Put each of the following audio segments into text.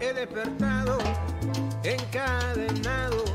he despertado, encadenado.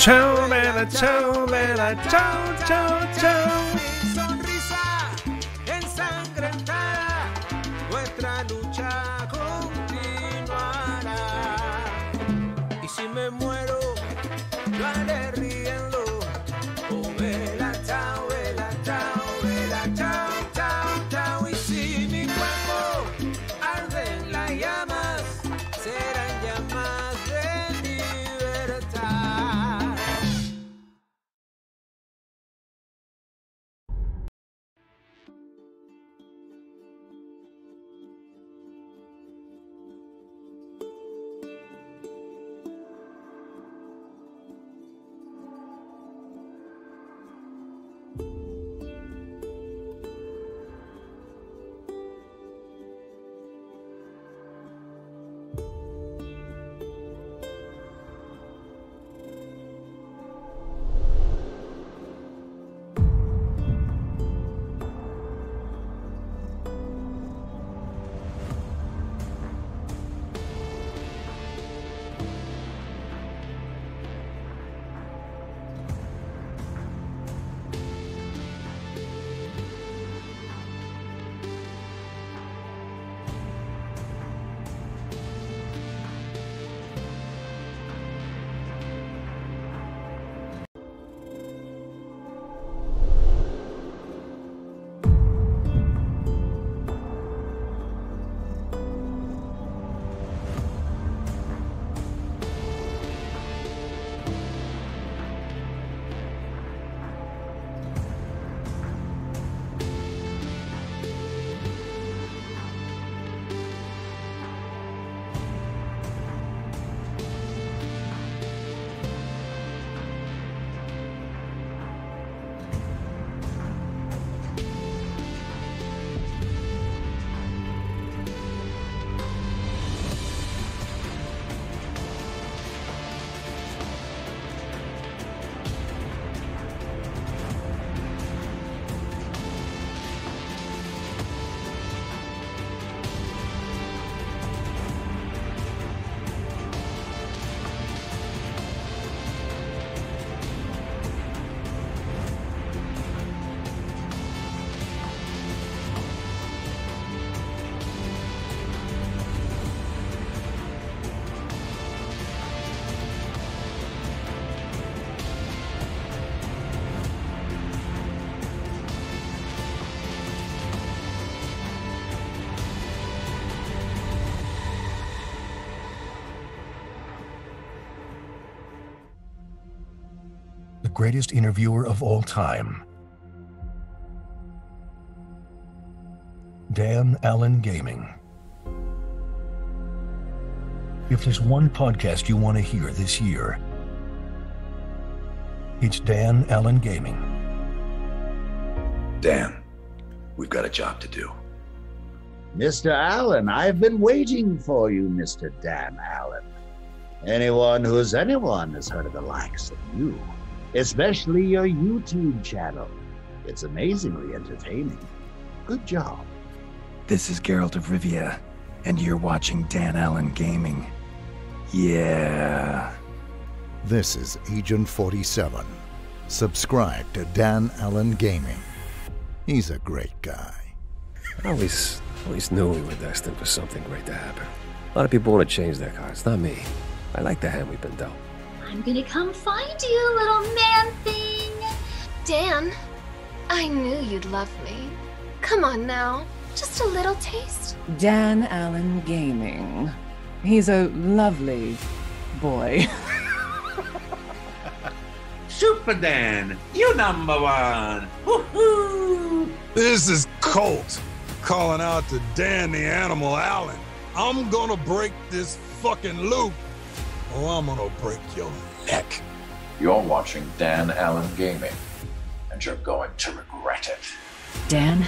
Chum and a chum and a chum. Greatest interviewer of all time. Dan Allen Gaming. If there's one podcast you want to hear this year, it's Dan Allen Gaming. Dan, we've got a job to do. Mr. Allen, I've been waiting for you, Mr. Dan Allen. Anyone who's anyone has heard of the likes of you, especially your YouTube channel. It's amazingly entertaining. Good job. This is Geralt of Rivia, and you're watching Dan Allen Gaming. Yeah. This is Agent 47. Subscribe to Dan Allen Gaming. He's a great guy. I always, always knew we were destined for something great to happen. A lot of people want to change their cards, not me. I like the hand we've been dealt. I'm gonna come find you, little man thing. Dan, I knew you'd love me. Come on now, just a little taste. Dan Allen Gaming. He's a lovely boy. Super Dan, you number one. Woohoo! This is Colt calling out to Dan the Animal Allen. I'm gonna break this fucking loop, or I'm gonna break your neck. You're watching Dan Allen Gaming, and you're going to regret it. Dan,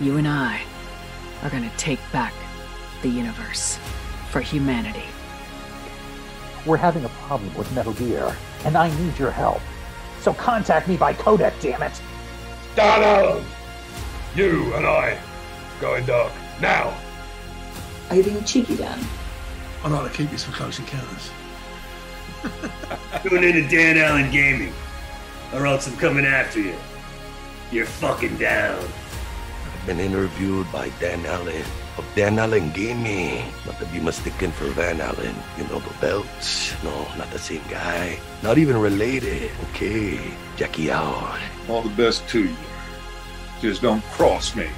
you and I are gonna take back the universe for humanity. We're having a problem with Metal Gear, and I need your help. So contact me by codec, damn it! Dan Allen! You and I going dark now! Are you being cheeky, Dan? I'd like to keep this for close encounters. Tune into Dan Allen Gaming, or else I'm coming after you. You're fucking down. I've been interviewed by Dan Allen of Dan Allen Gaming. Not to be mistaken for Van Allen. You know the belts. No, not the same guy. Not even related. Okay, Jackie out. All the best to you. Just don't cross me.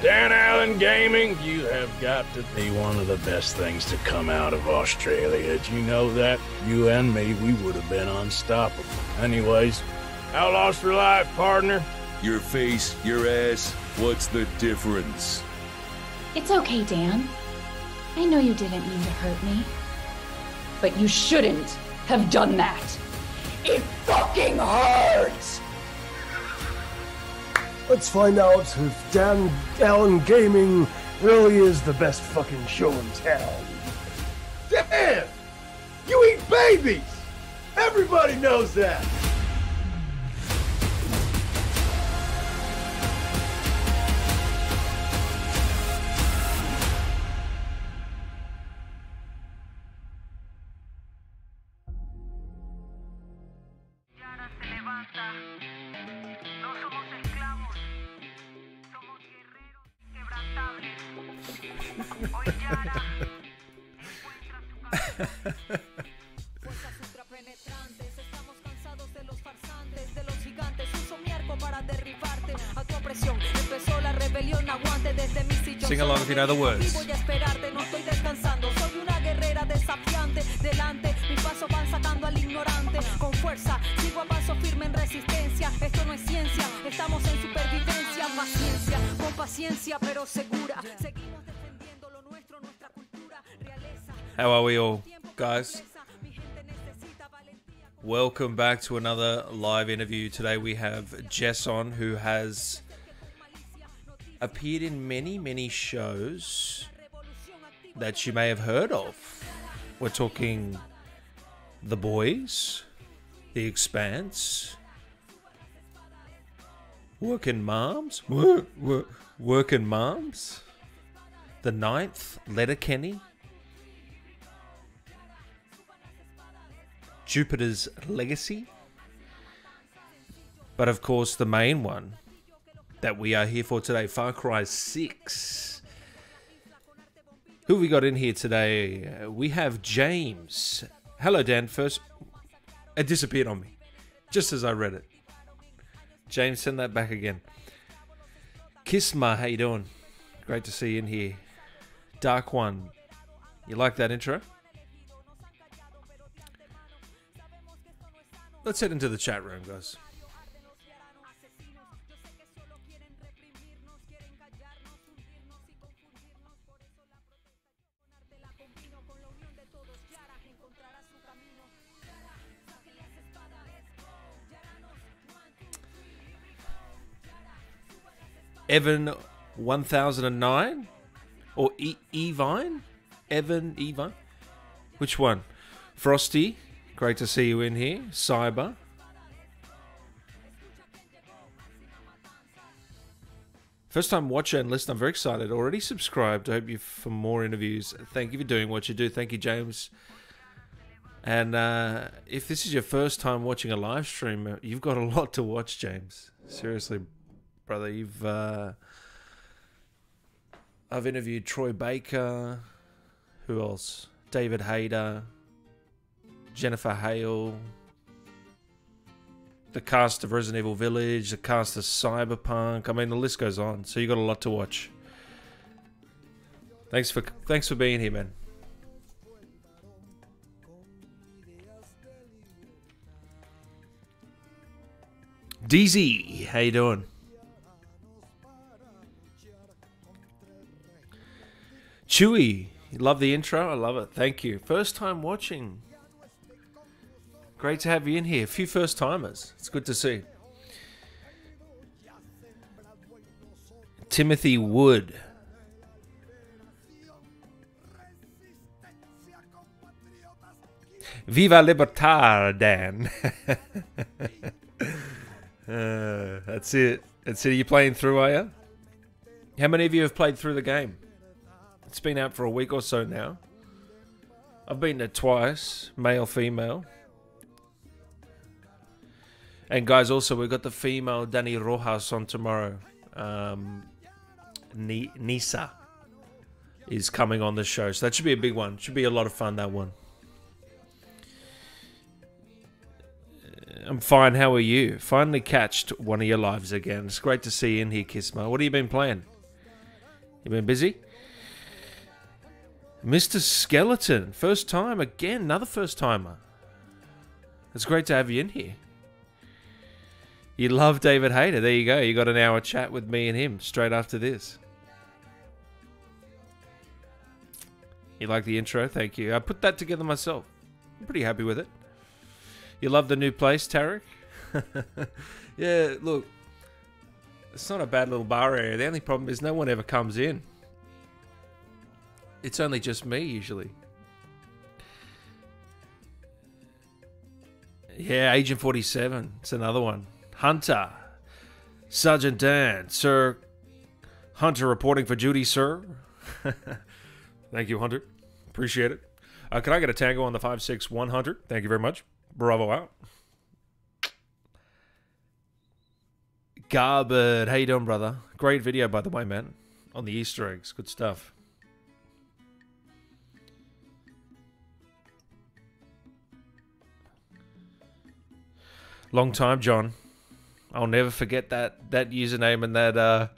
Dan Allen Gaming, you have got to be one of the best things to come out of Australia. Did you know that? You and me, we would have been unstoppable. Anyways, outlaws for life, partner. Your face, your ass, what's the difference? It's okay, Dan. I know you didn't mean to hurt me. But you shouldn't have done that. It fucking hurts! Let's find out if Dan Allen Gaming really is the best fucking show in town. Dan! You eat babies! Everybody knows that! Sing along if you know the words. Estamos en supervivencia, paciencia pero segura. How are we all, guys? Welcome back to another live interview. Today we have Jess on, who has appeared in many, many shows that you may have heard of. We're talking The Boys, The Expanse, Working Moms, Wor- Wor- Working Moms, The Ninth, Letterkenny, Jupiter's Legacy, but of course the main one that we are here for today, Far Cry 6. Who we got in here today? We have James. Hello, Dan. First, it disappeared on me just as I read it. James, send that back again. Kisma, how you doing? Great to see you in here. Dark One, you like that intro? Let's head into the chat room, guys. Evan 1009 or e- Evine? Evan Evine? Which one? Frosty, great to see you in here. Cyber. First time watcher and listener, I'm very excited. Already subscribed. I hope you for more interviews. Thank you for doing what you do. Thank you, James. And uh, if this is your first time watching a live stream, uh, you've got a lot to watch, James. Seriously, brother. You've uh, I've interviewed Troy Baker. Who else? David Hayter, Jennifer Hale, the cast of Resident Evil Village, the cast of Cyberpunk. I mean, the list goes on. So you got a lot to watch. Thanks for thanks for being here, man. DZ, how you doing? Chewy, love the intro? I love it. Thank you. First time watching. Great to have you in here. A few first timers. It's good to see. Timothy Wood. Viva Libertad, Dan. uh, that's it. That's it. Are you playing through, are you? How many of you have played through the game? It's been out for a week or so now. I've been there twice, male, female. And guys, also we've got the female Dani Rojas on tomorrow. Um, Nisa is coming on the show, so that should be a big one. Should be a lot of fun. That one. I'm fine. How are you? Finally catched one of your lives again. It's great to see you in here, Kisma. What have you been playing? You been busy? Mr. Skeleton, first time again, another first timer. It's great to have you in here. You love David Hayter. There you go. You got an hour chat with me and him straight after this. You like the intro? Thank you. I put that together myself. I'm pretty happy with it. You love the new place, Tarek? yeah, look. It's not a bad little bar area. The only problem is no one ever comes in. It's only just me usually. Yeah, Agent 47. It's another one. Hunter. Sergeant Dan. Sir Hunter reporting for duty, sir. Thank you, Hunter. Appreciate it. Uh, can I get a tango on the 561 Hunter? Thank you very much. Bravo out. Garbert. How you doing, brother? Great video, by the way, man. On the Easter eggs. Good stuff. Long time, John. I'll never forget that that username and that uh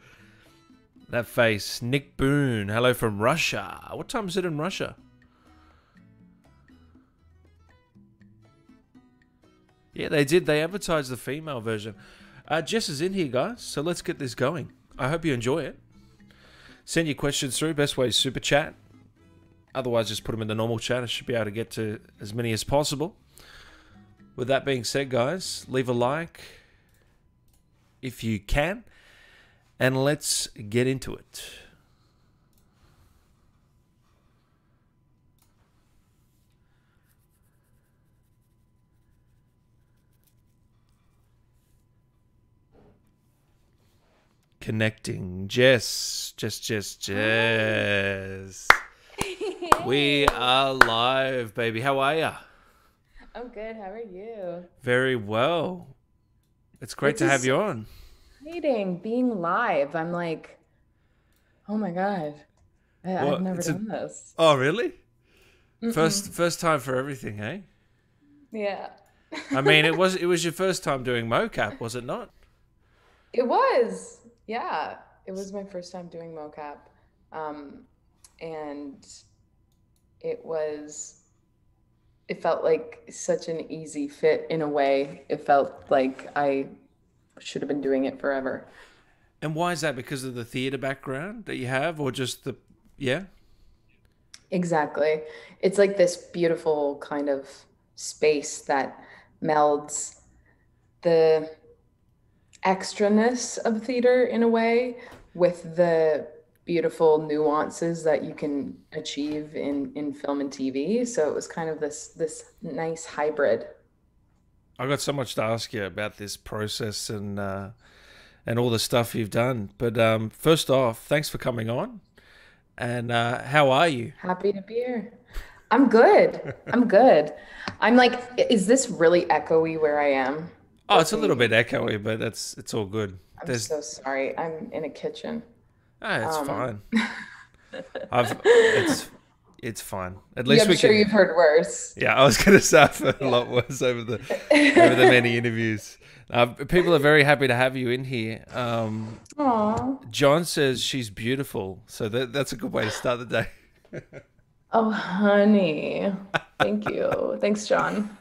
that face. Nick Boone. Hello from Russia. What time is it in Russia? Yeah, they did. They advertised the female version. Uh, Jess is in here, guys. So let's get this going. I hope you enjoy it. Send your questions through. Best way is super chat. Otherwise, just put them in the normal chat. I should be able to get to as many as possible. With that being said, guys, leave a like if you can, and let's get into it. Connecting. Jess. Jess, Jess, Jess. we are live, baby. How are ya? I'm good. How are you? Very well. It's great It's to have you on. Exciting being live. I'm like, oh my god, I, Well, I've never it's a- done this. Oh, really? Mm-mm. First first time for everything, eh? Yeah, I mean, it was it was your first time doing mocap, was it not? it was. Yeah, it was my first time doing mocap, um, and it was it felt like such an easy fit in a way. It felt like I should have been doing it forever. And why is that? Because of the theater background that you have, or just the yeah? Exactly. It's like this beautiful kind of space that melds the extraness of theater in a way with the beautiful nuances that you can achieve in in film and TV. So it was kind of this this nice hybrid. I got so much to ask you about this process and uh, and all the stuff you've done. But um, first off, thanks for coming on. And uh, how are you? Happy to be here. I'm good. I'm good. I'm like, is this really echoey where I am? Oh, it's a little bit echoey, but that's it's all good. I'm There's, so sorry. I'm in a kitchen. Ah, it's um, fine. I've it's it's fine. At least I'm we sure can. you've heard worse. Yeah, I was going to say I've heard a lot worse over the over the many interviews. Uh, people are very happy to have you in here. Um, Aw. John says she's beautiful, so that that's a good way to start the day. Oh, honey. Thank you. Thanks, John.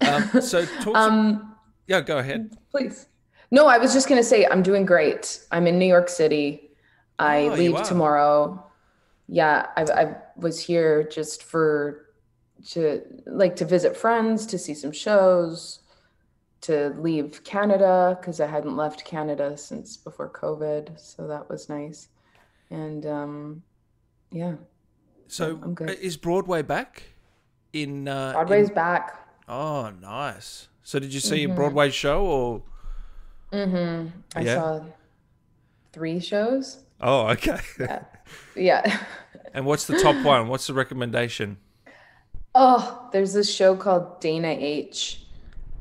Um, so talk. Um, yeah, go ahead. please. No, I was just gonna say I'm doing great. I'm in New York City. I Oh, leave tomorrow. Yeah, I, I was here just for to like to visit friends, to see some shows, to leave Canada because I hadn't left Canada since before COVID, so that was nice. And um, yeah, So I'm good. is Broadway back in? Uh, Broadway's in- back. Oh, nice. So did you see a Mhm. Broadway show or? Mm-hmm. I Yeah. saw three shows. Oh, okay. Yeah. Yeah. and what's the top one? What's the recommendation? Oh, there's this show called Dana H.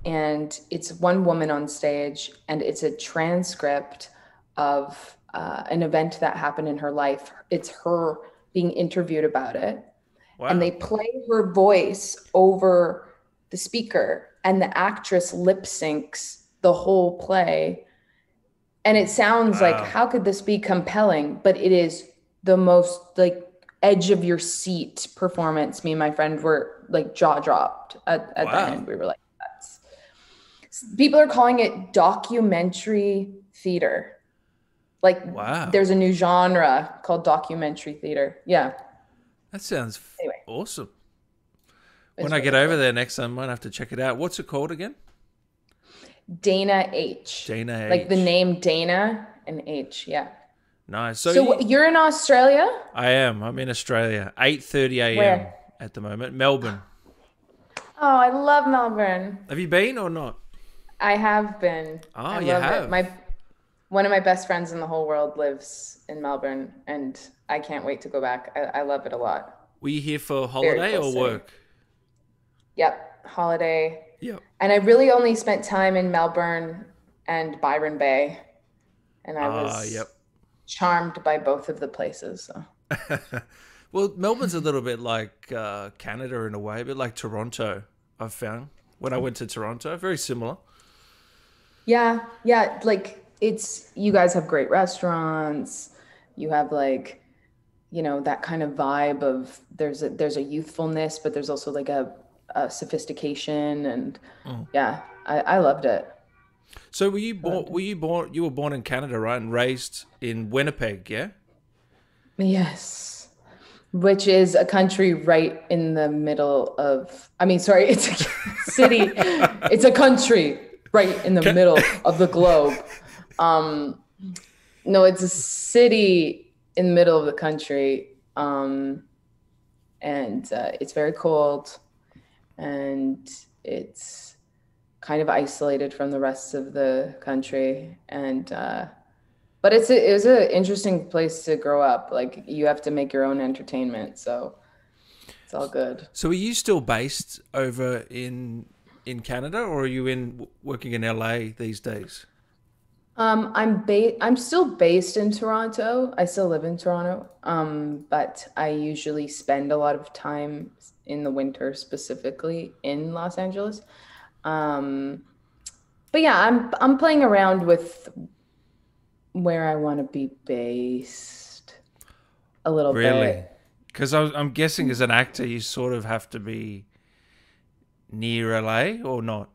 And it's one woman on stage, and it's a transcript of uh, an event that happened in her life. It's her being interviewed about it. And they play her voice over the speaker, and the actress lip syncs the whole play. And it sounds like, how could this be compelling? But it is the most like edge of your seat performance. Me and my friend were like jaw dropped at, at the end. We were like, that's people are calling it documentary theater. Like Wow. there's a new genre called documentary theater. Yeah. That sounds Anyway. awesome. When I get over there next time, I might have to check it out. What's it called again? Dana H. Dana Like the name Dana and H. Yeah. Nice. So, So, you- you're in Australia? I am. I'm in Australia. 8:30 a.m. Where? at the moment. Melbourne. Oh, I love Melbourne. Have you been or not? I have been. Oh, I you have. It. My one of my best friends in the whole world lives in Melbourne, and I can't wait to go back. I, I love it a lot. Were you here for holiday or work? Yep, holiday. Yep. And I really only spent time in Melbourne and Byron Bay, and I Ah, was yep. charmed by both of the places. So. Well, Melbourne's a little bit like uh, Canada in a way, a bit like Toronto. I've found when I went to Toronto, very similar. Yeah, yeah, like it's you guys have great restaurants. You have like you know that kind of vibe of there's a there's a youthfulness, but there's also like a, a sophistication and Mm. yeah, I, I loved it. So were you born? Were you born? You were born in Canada, right, and raised in Winnipeg, yeah? Yes. Which is a country right in the middle of I mean sorry, it's a city. it's a country right in the middle of the globe. Um no, it's a city in the middle of the country. Um and uh, it's very cold and it's kind of isolated from the rest of the country and uh but it's a, it was an interesting place to grow up. Like you have to make your own entertainment, so it's all good. So are you still based over in in Canada, or are you in working in LA these days? Um, I'm ba- I'm still based in Toronto. I still live in Toronto. Um, but I usually spend a lot of time in the winter, specifically in Los Angeles. Um, but yeah, I'm I'm playing around with where I want to be based a little Really? bit. Because I'm guessing as an actor, you sort of have to be near LA or not?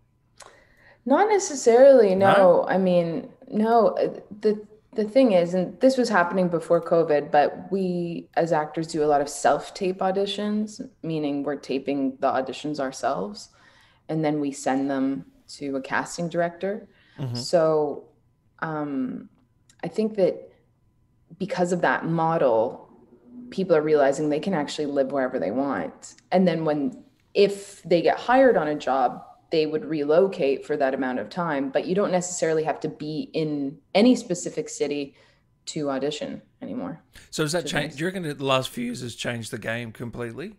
Not necessarily. No. No? I mean, no. uh, The the thing is, and this was happening before COVID, but we as actors do a lot of self-tape auditions, meaning we're taping the auditions ourselves, and then we send them to a casting director. Mhm. So um, I think that because of that model, people are realizing they can actually live wherever they want. And then when if they get hired on a job, they would relocate for that amount of time, but you don't necessarily have to be in any specific city to audition anymore. So does that change? Do you reckon the last few years has changed the game completely?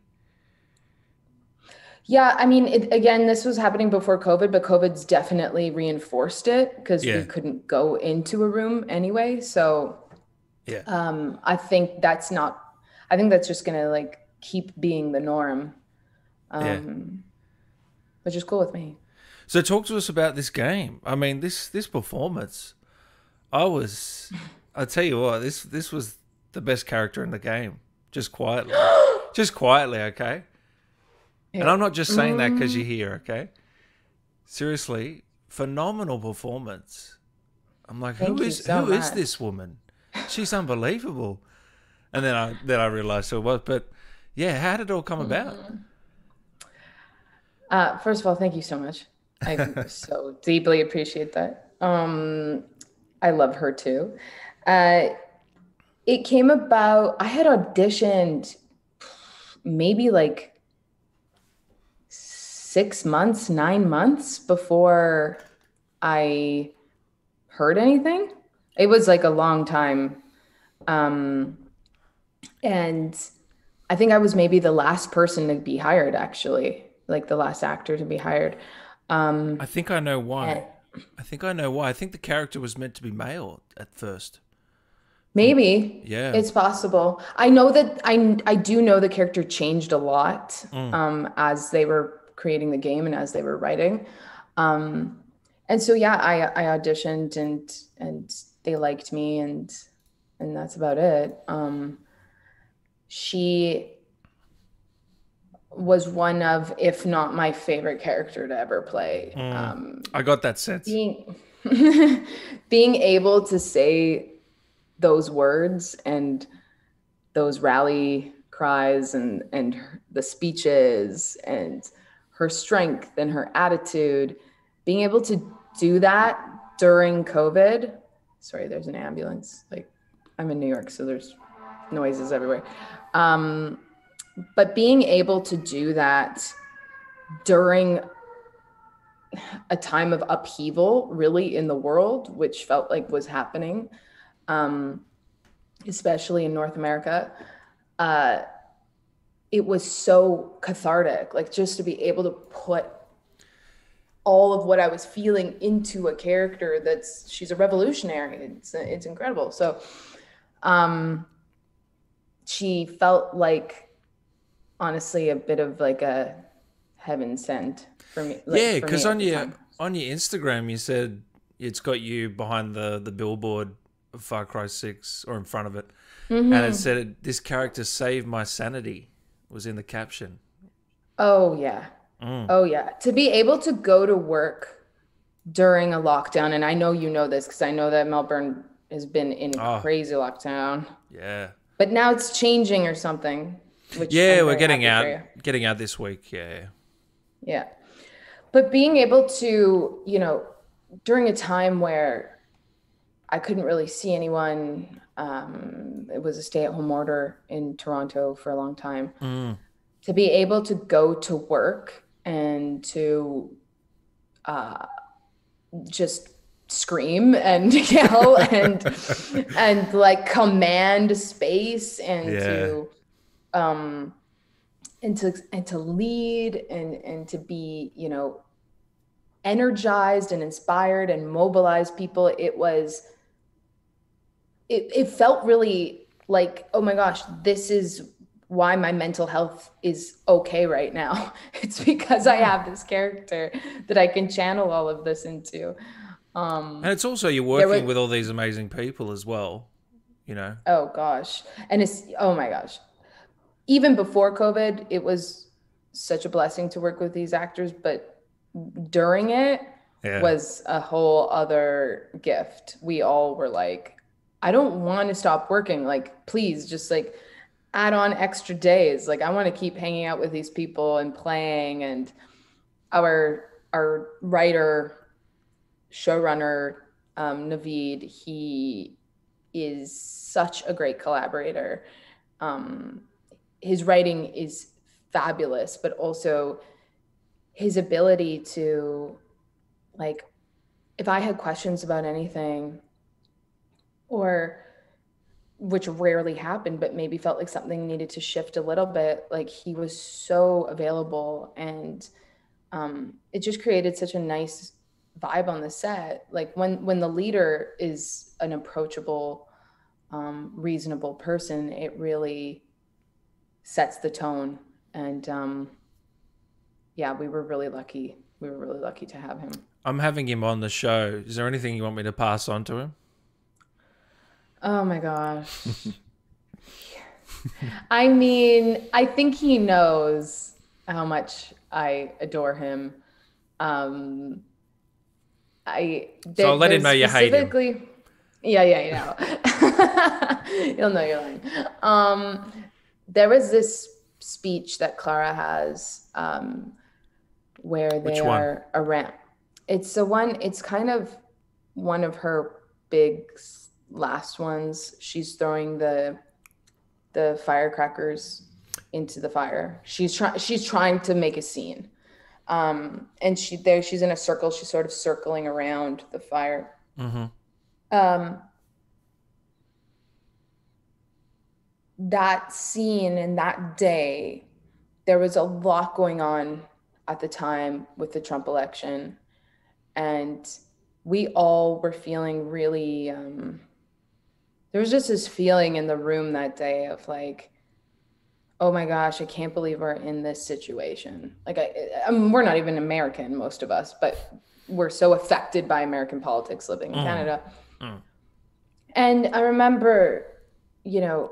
Yeah, I mean, it, again, this was happening before COVID, but COVID's definitely reinforced it because Yeah. we couldn't go into a room anyway. So Yeah. um, I think that's not, I think that's just going to like keep being the norm, um, Yeah. Which is cool with me. So talk to us about this game. I mean, this this performance. I was. I tell you what, this this was the best character in the game. Just quietly, just quietly, okay. And I'm not just saying that because you're mm. here, okay. Seriously, phenomenal performance. I'm like, who Thank you is so who is this woman? She's unbelievable. And then I then I realized who it was. But yeah, how did it all come about? Mm. Uh, first of all, thank you so much. I so deeply appreciate that. Um, I love her too. Uh, it came about, I had auditioned maybe like six months, nine months before I heard anything. It was like a long time. Um, and I think I was maybe the last person to be hired, actually, like the last actor to be hired. Um, I think I know why. I think I know why. I think the character was meant to be male at first. maybe Yeah. it's possible. I know that I I do know the character changed a lot Mm. um, as they were creating the game and as they were writing. Um, and so yeah, I I auditioned and and they liked me and and that's about it. Um, she was one of, if not my favorite character to ever play. Mm. Um, I got that sense. being being able to say those words and those rally cries and and the speeches and her strength and her attitude being able to do that during covid sorry there's an ambulance like i'm in new york so there's noises everywhere um but being able to do that during a time of upheaval really in the world which felt like was happening um, especially in north america uh, it was so cathartic like just to be able to put all of what i was feeling into a character that's she's a revolutionary. It's it's incredible. So um she felt like honestly a bit of like a heaven sent for me like, yeah, because on your time. on your Instagram you said it's got you behind the the billboard of Far Cry Six or in front of it, and Mhm. it said this character saved my sanity was in the caption. Oh yeah. Mm. Oh yeah. To be able to go to work during a lockdown, and I know you know this because I know that Melbourne has been in Oh. crazy lockdown, Yeah, but now it's changing or something. Which yeah, we're getting out you. getting out this week. Yeah, Yeah. But being able to, you know, during a time where I couldn't really see anyone, um, it was a stay at home order in Toronto for a long time. Mm. To be able to go to work and to uh, just scream and yell and and like command space and to um and to and to lead and and to be you know energized and inspired and mobilize people it was it, it felt really like oh my gosh this is why my mental health is okay right now it's because i have this character that i can channel all of this into um and it's also you're working was- with all these amazing people as well. You know, Oh gosh. And it's oh my gosh. Even before COVID, it was such a blessing to work with these actors, but during it Yeah. was a whole other gift. We all were like, I don't want to stop working. Like, please just like add on extra days. Like, I want to keep hanging out with these people and playing. And our our writer, showrunner, um, Navid, he is such a great collaborator. Um, his writing is fabulous, but also his ability to, like, if I had questions about anything, or which rarely happened, but maybe felt like something needed to shift a little bit, like he was so available and um, it just created such a nice vibe on the set. Like when when the leader is an approachable, um, reasonable person, it really sets the tone. And um, yeah, we were really lucky. We were really lucky to have him. I'm having him on the show. Is there anything you want me to pass on to him? Oh my gosh. I mean, I think he knows how much I adore him. Um, I So I'll let him know you hate him. Yeah, yeah, you know. You'll know you're lying. Um, there was this speech that Clara has um, where they are around. It's the one. It's kind of one of her big last ones. She's throwing the the firecrackers into the fire. She's trying. She's trying to make a scene, um, and she there. She's in a circle. She's sort of circling around the fire. Mm-hmm. Um, that scene and that day, there was a lot going on at the time with the Trump election, and we all were feeling really. Um, there was just this feeling in the room that day of like, oh my gosh, I can't believe we're in this situation. Like, I, I mean, we're not even American, most of us, but we're so affected by American politics living in Mm. Canada. Mm. And I remember, you know,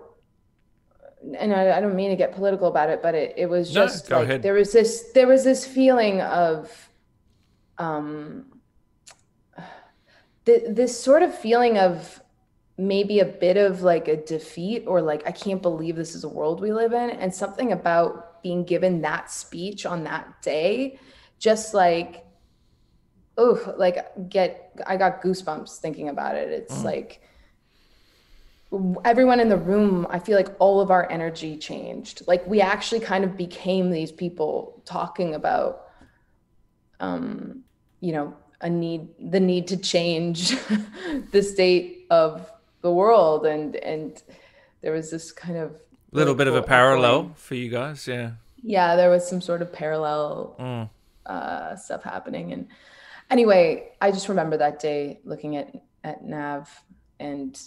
and I, I don't mean to get political about it, but it, it was No, just go like ahead. there was this there was this feeling of um th- this sort of feeling of maybe a bit of like a defeat or like I can't believe this is a world we live in and something about being given that speech on that day just like oh like get I got goosebumps thinking about it it's Mm. like everyone in the room i feel like all of our energy changed like we actually kind of became these people talking about um you know a need the need to change the state of the world and and there was this kind of little really bit of a parallel echoing. for you guys, yeah. yeah there was some sort of parallel Mm. uh, stuff happening. And anyway, I just remember that day looking at at Nav, and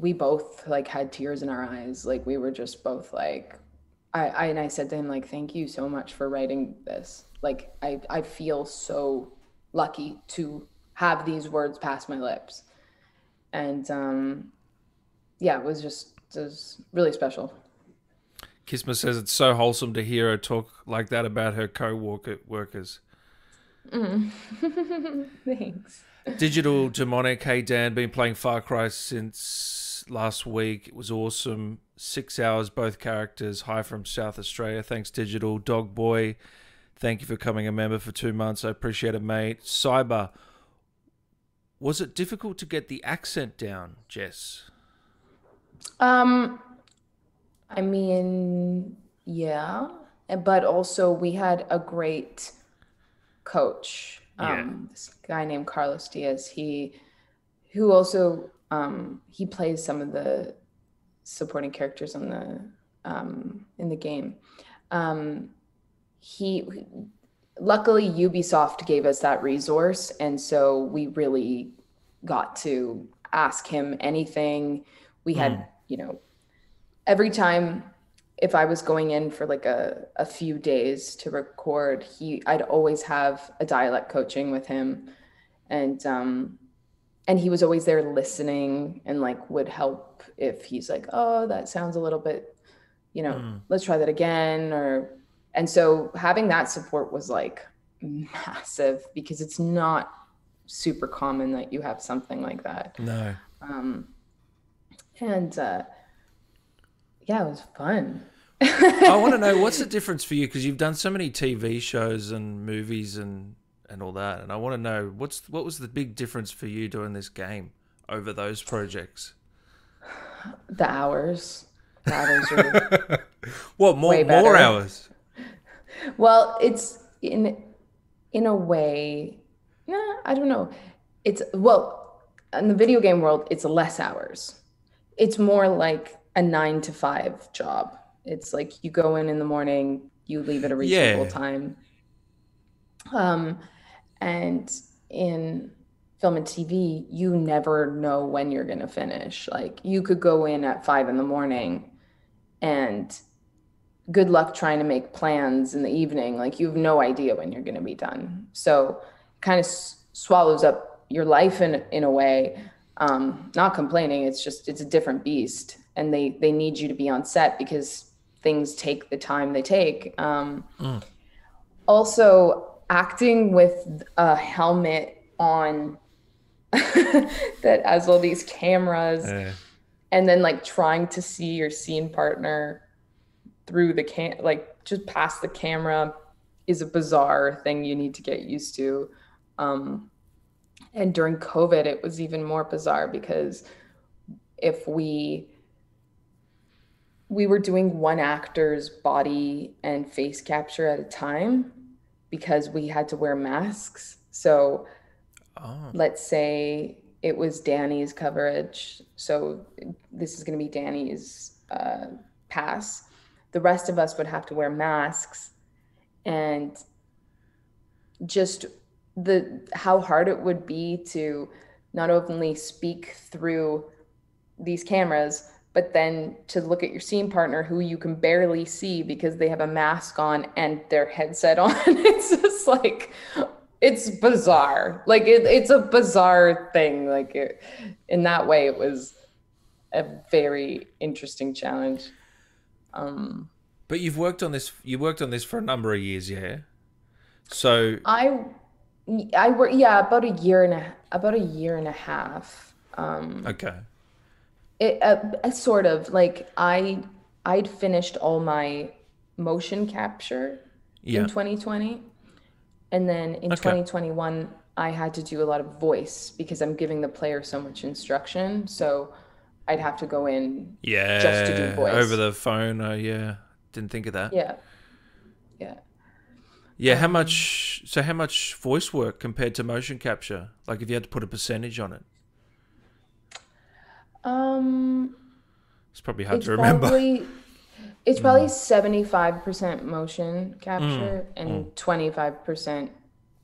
we both like had tears in our eyes. Like we were just both like, I, I and I said to him like, "Thank you so much for writing this. Like I I feel so lucky to have these words pass my lips." And um, yeah, it was just it was really special. Kisma says it's so wholesome to hear her talk like that about her co-workers. Mm. Thanks. Digital Demonic, hey Dan, been playing Far Cry since last week. It was awesome. Six hours, both characters. Hi from South Australia. Thanks, Digital. Dog Boy, thank you for coming a member for two months. I appreciate it, mate. Cyber, was it difficult to get the accent down, Jess? Um, I mean, yeah, but also we had a great coach. Yeah. Um, this guy named Carlos Diaz. He, who also um, he plays some of the supporting characters on the um, in the game. Um, he luckily Ubisoft gave us that resource, and so we really got to ask him anything. We had, Mm. you know, every time if I was going in for like a, a few days to record, he I'd always have a dialect coaching with him. And um and he was always there listening and like would help if he's like, oh, that sounds a little bit, you know, Mm. let's try that again or and so having that support was like massive because it's not super common that you have something like that No. um and uh yeah it was fun I want to know what's the difference for you because you've done so many TV shows and movies and and all that, and I want to know what's what was the big difference for you doing this game over those projects. the hours the hours are What more more hours? Well, it's in in a way. Nah, I don't know. It's well in the video game world, it's less hours. It's more like a nine to five job. It's like you go in in the morning, you leave at a reasonable Yeah. time. Um, and in film and TV, you never know when you're gonna finish. Like you could go in at five in the morning and good luck trying to make plans in the evening. Like you have no idea when you're going to be done. So kind of s- swallows up your life in in a way. Um, not complaining. It's just it's a different beast, and they they need you to be on set because things take the time they take. Um, also, acting with a helmet on that has all these cameras Yeah. and then like trying to see your scene partner through the can like just past the camera is a bizarre thing you need to get used to um and during covid it was even more bizarre because if we we were doing one actor's body and face capture at a time because we had to wear masks so Oh. let's say it was Dani's coverage. So this is going to be Dani's uh, pass. The rest of us would have to wear masks, and just the how hard it would be to not only speak through these cameras, but then to look at your scene partner who you can barely see because they have a mask on and their headset on. it's just like it's bizarre. Like it, it's a bizarre thing. Like it, in that way, it was a very interesting challenge. Um, But you've worked on this. You worked on this for a number of years, yeah. So I, I work yeah about a year and a about a year and a half. Um, okay, it uh, uh, sort of like I I'd finished all my motion capture Yeah. in 2020, and then in Okay. 2021 I had to do a lot of voice because I'm giving the player so much instruction. So I'd have to go in yeah, just to do voice over the phone. Oh, yeah, didn't think of that. Yeah, yeah. Yeah, how much? So how much voice work compared to motion capture? Like if you had to put a percentage on it, Um, it's probably hard it's to remember. probably it's probably 75% motion capture Mm, and 25%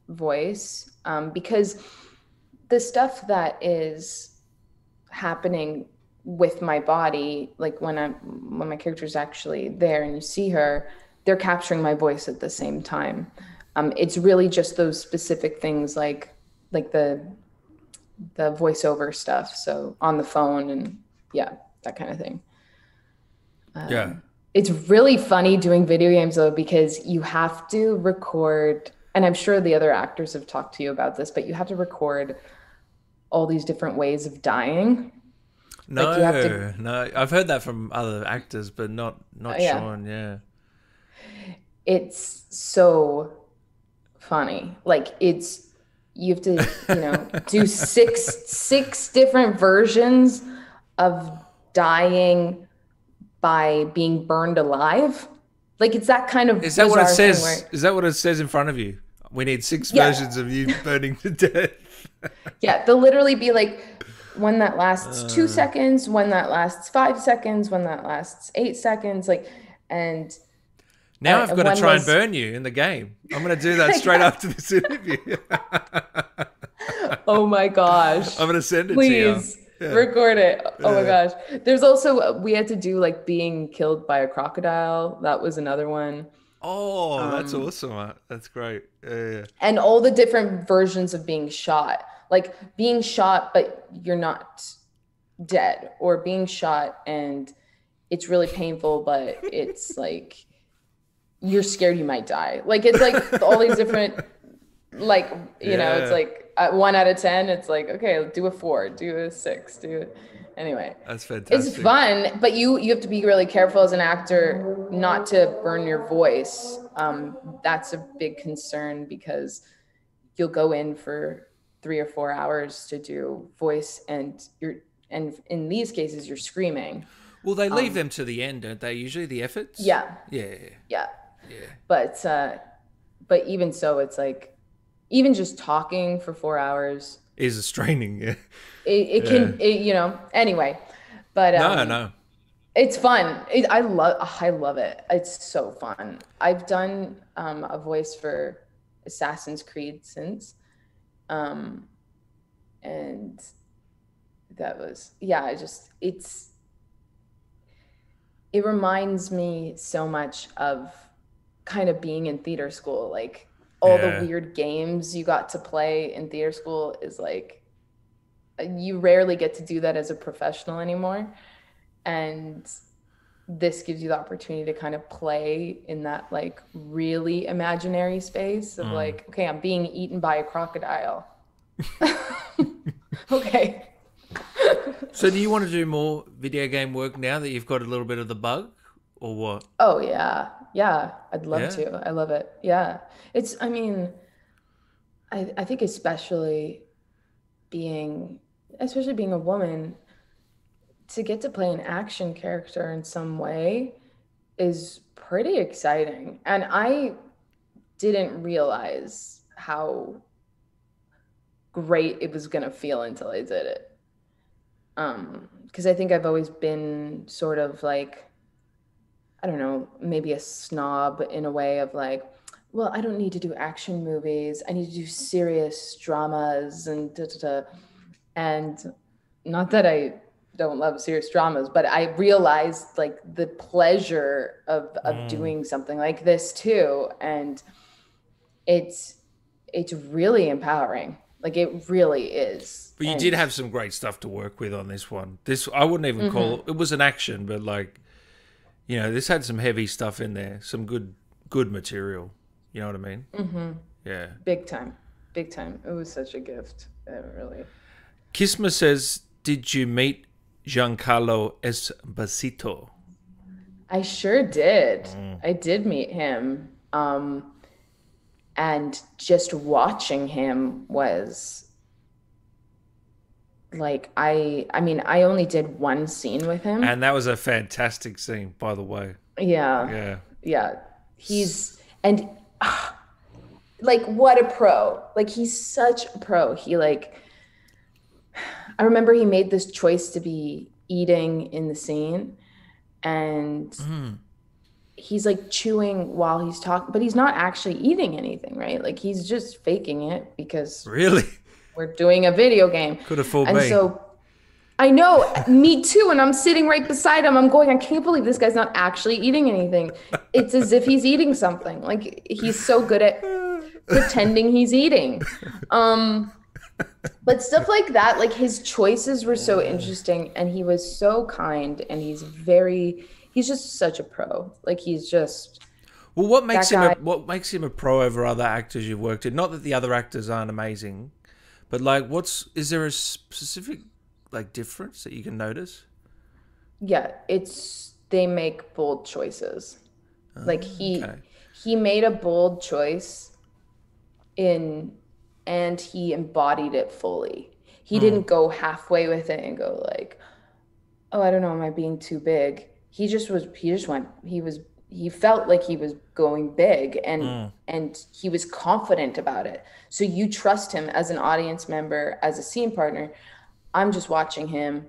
voice. Um, because the stuff that is happening with my body like when i'm when my character's actually there and you see her they're capturing my voice at the same time. Um, it's really just those specific things like like the the voiceover stuff so on the phone and yeah that kind of thing Um, yeah. it's really funny doing video games though because you have to record and i'm sure the other actors have talked to you about this but you have to record all these different ways of dying No, Like, you have to- no, I've heard that from other actors, but not not Oh, yeah. Sean. Yeah, it's so funny like it's you have to you know do six six different versions of dying by being burned alive like it's that kind of is that what it says? where- Is that what it says in front of you? We need six Yeah. versions of you burning to death. Yeah, they'll literally be like one that lasts two Uh. seconds, one that lasts five seconds, one that lasts eight seconds, like, and Now uh, I've got to try was- and burn you in the game. I'm going to do that straight after this interview. Oh my gosh! I'm going to send it to you. Please Yeah. record it. Oh my gosh! There's also we had to do like being killed by a crocodile. That was another one, Oh, that's Um, awesome. uh, That's great. Yeah, yeah. and all the different versions of being shot, like being shot but you're not dead, or being shot and it's really painful, but it's like you're scared you might die. Like it's like all these different, like you know, it's like one out of ten. It's like okay, do a four, do a six, do it. Anyway, That's fantastic. it's fun, but you you have to be really careful as an actor not to burn your voice. Um, that's a big concern because you'll go in for three or four hours to do voice, and you're and in these cases you're screaming. Well, they leave Um, them to the end, don't they? Usually the efforts. Yeah. Yeah. Yeah. Yeah. But uh, but even so, it's like even just talking for four hours, Is a straining. Yeah. it, it can it, you know anyway. But no, um, no. It's fun. It, I love. I love it. It's so fun. I've done um, a voice for Assassin's Creed since, um, and that was yeah. I just it's it reminds me so much of kind of being in theater school. Like all Yeah. the weird games you got to play in theater school is like you rarely get to do that as a professional anymore and this gives you the opportunity to kind of play in that like really imaginary space of Mm. like okay i'm being eaten by a crocodile okay So, do you want to do more video game work now that you've got a little bit of the bug, or what? oh yeah yeah i'd love Yeah? to. I love it. Yeah. It's i mean i i think especially being especially being a woman to get to play an action character in some way is pretty exciting. And i didn't realize how great it was going to feel until i did it. Um because i think i've always been sort of like i don't know maybe a snob in a way of like well i don't need to do action movies i need to do serious dramas and da, da, da. and not that i don't love serious dramas but i realized like the pleasure of of Mm. doing something like this too and it's it's really empowering like it really is But you And- did have some great stuff to work with on this one. This I wouldn't even call Mhm. it was an action, but like, you know, this had some heavy stuff in there, some good good material. You know what I mean? Mm-hmm. Yeah. Big time. Big time. It was such a gift. It really. Kisma says, "Did you meet Giancarlo Esposito?" I sure did. Mm. I did meet him. Um, and just watching him was like I I mean, I only did one scene with him. And that was a fantastic scene, by the way. yeah. Yeah. Yeah. He's and ah, like what a pro. Like he's such a pro. He like I remember he made this choice to be eating in the scene and Mm. he's like chewing while he's talking, but he's not actually eating anything, right? Like he's just faking it because Really? We're doing a video game. Could have fooled and me. so I know, me too. And I'm sitting right beside him. I'm going, I can't believe this guy's not actually eating anything. It's as if he's eating something. Like he's so good at pretending he's eating. Um, but stuff like that, like his choices were so interesting and he was so kind and he's very, he's just such a pro. Like he's just, Well, what makes him a, what makes him a pro over other actors you've worked in? Not that the other actors aren't amazing, but like, what's is there a specific like difference that you can notice? yeah, it's, they make bold choices. like he, okay. he made a bold choice in and he embodied it fully he Hmm. didn't go halfway with it and go like oh i don't know am i being too big he just was he just went he was he felt like he was going big and Mm. and he was confident about it. So you trust him as an audience member as a scene partner. I'm just watching him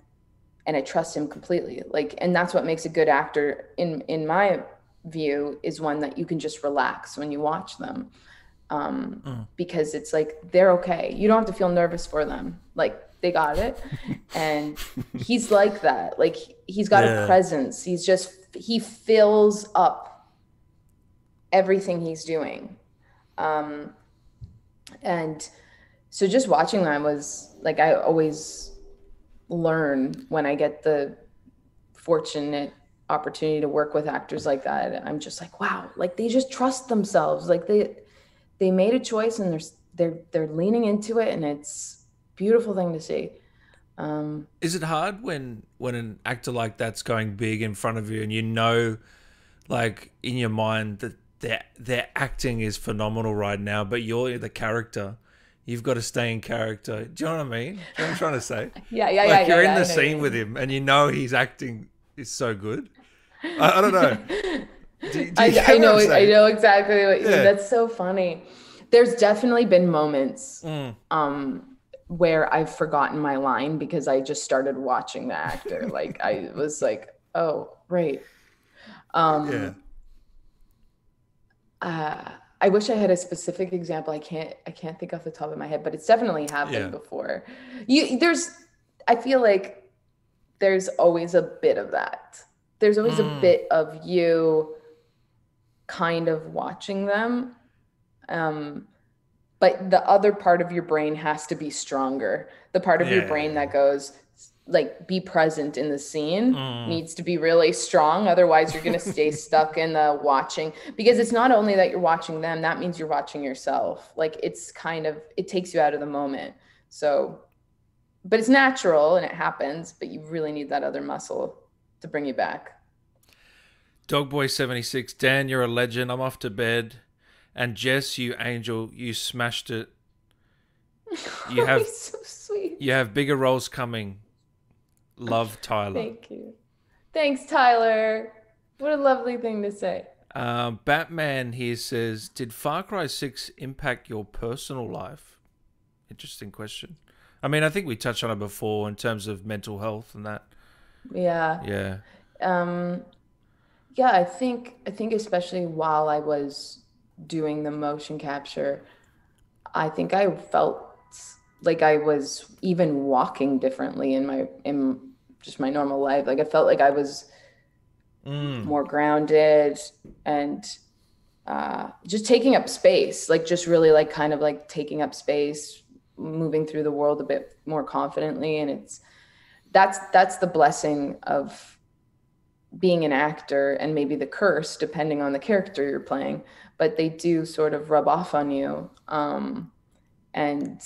and i trust him completely. Like and that's what makes a good actor in in my view is one that you can just relax when you watch them. Um Mm. because it's like they're okay. You don't have to feel nervous for them. Like they got it. And he's like that. Like he's got Yeah. a presence. He's just he fills up everything he's doing um and so just watching that was like i always learn when i get the fortunate opportunity to work with actors like that, I'm just like, wow, like they just trust themselves. Like they they made a choice and they're they're they're leaning into it, and it's beautiful thing to see. Um, Is it hard when when an actor like that's going big in front of you and you know, like in your mind that their their acting is phenomenal right now, but you're the character. You've got to stay in character. Do you know what I mean? Do you know what I'm trying to say? Yeah, yeah, like yeah, You're yeah, in yeah, the scene with him, and you know he's acting is so good. I, I don't know. Do, do I, I know I know exactly what you Yeah. mean. That's so funny. There's definitely been moments Mm. um where I've forgotten my line because I just started watching the actor. like I was like, oh, right. Um Yeah. uh, I wish I had a specific example. I can't I can't think off the top of my head, but it's definitely happened Yeah. before. You there's I feel like there's always a bit of that. There's always a Mm. bit of you kind of watching them. Um but the other part of your brain has to be stronger. The part of your brain that goes like be present in the scene Mm. needs to be really strong otherwise you're going to stay stuck in the watching because it's not only that you're watching them that means you're watching yourself like it's kind of it takes you out of the moment so but it's natural and it happens but you really need that other muscle to bring you back Dogboy76, Dan, you're a legend. I'm off to bed. And Jess, you angel, you smashed it. You have so sweet you have bigger roles coming. Love Tyler. thank you thanks tyler what a lovely thing to say Um, Batman here says, "Did Far Cry Six impact your personal life?" Interesting question. I mean, I think we touched on it before in terms of mental health and that. yeah Yeah. um yeah i think i think especially while i was doing the motion capture i think i felt like i was even walking differently in my in just my normal life like i felt like i was Mm. more grounded and uh just taking up space like just really like kind of like taking up space moving through the world a bit more confidently and it's that's that's the blessing of being an actor and maybe the curse depending on the character you're playing but they do sort of rub off on you um and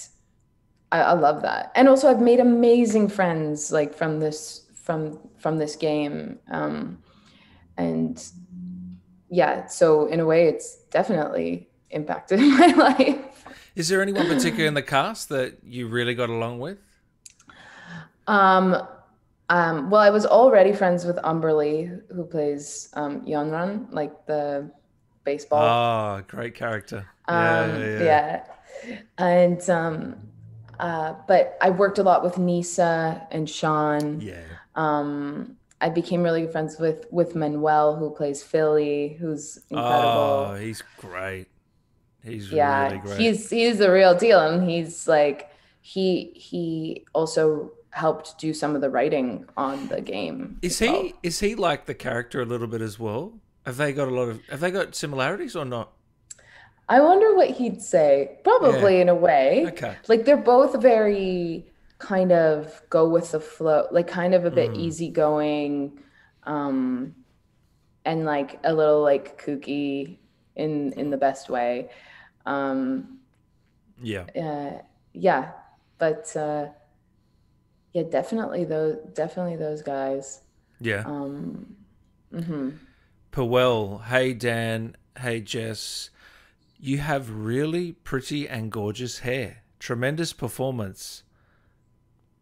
I, I love that and also i've made amazing friends like from this from from this game um and yeah so in a way it's definitely impacted my life Is there anyone particular in the cast that you really got along with? Um, um, well, I was already friends with Umberly, who plays um, Yonran, like the baseball. Oh, great character. um, yeah, yeah, yeah. And um, uh, but I worked a lot with Nisa and Sean. Yeah. Um, I became really good friends with with Manuel, who plays Philly, who's incredible. Oh, he's great. He's yeah really great. he's he's the real deal and he's like he he also helped do some of the writing on the game Is he is he like the character a little bit as well? Have they got a lot of have they got similarities or not? i wonder what he'd say probably Yeah. in a way Okay. like they're both very kind of go with the flow like kind of a bit Mm. easygoing um and like a little like kooky in in the best way um Yeah. uh, yeah but uh yeah definitely those definitely those guys Yeah. um mhm. Powell, hey Dan, hey Jess. You have really pretty and gorgeous hair. Tremendous performance.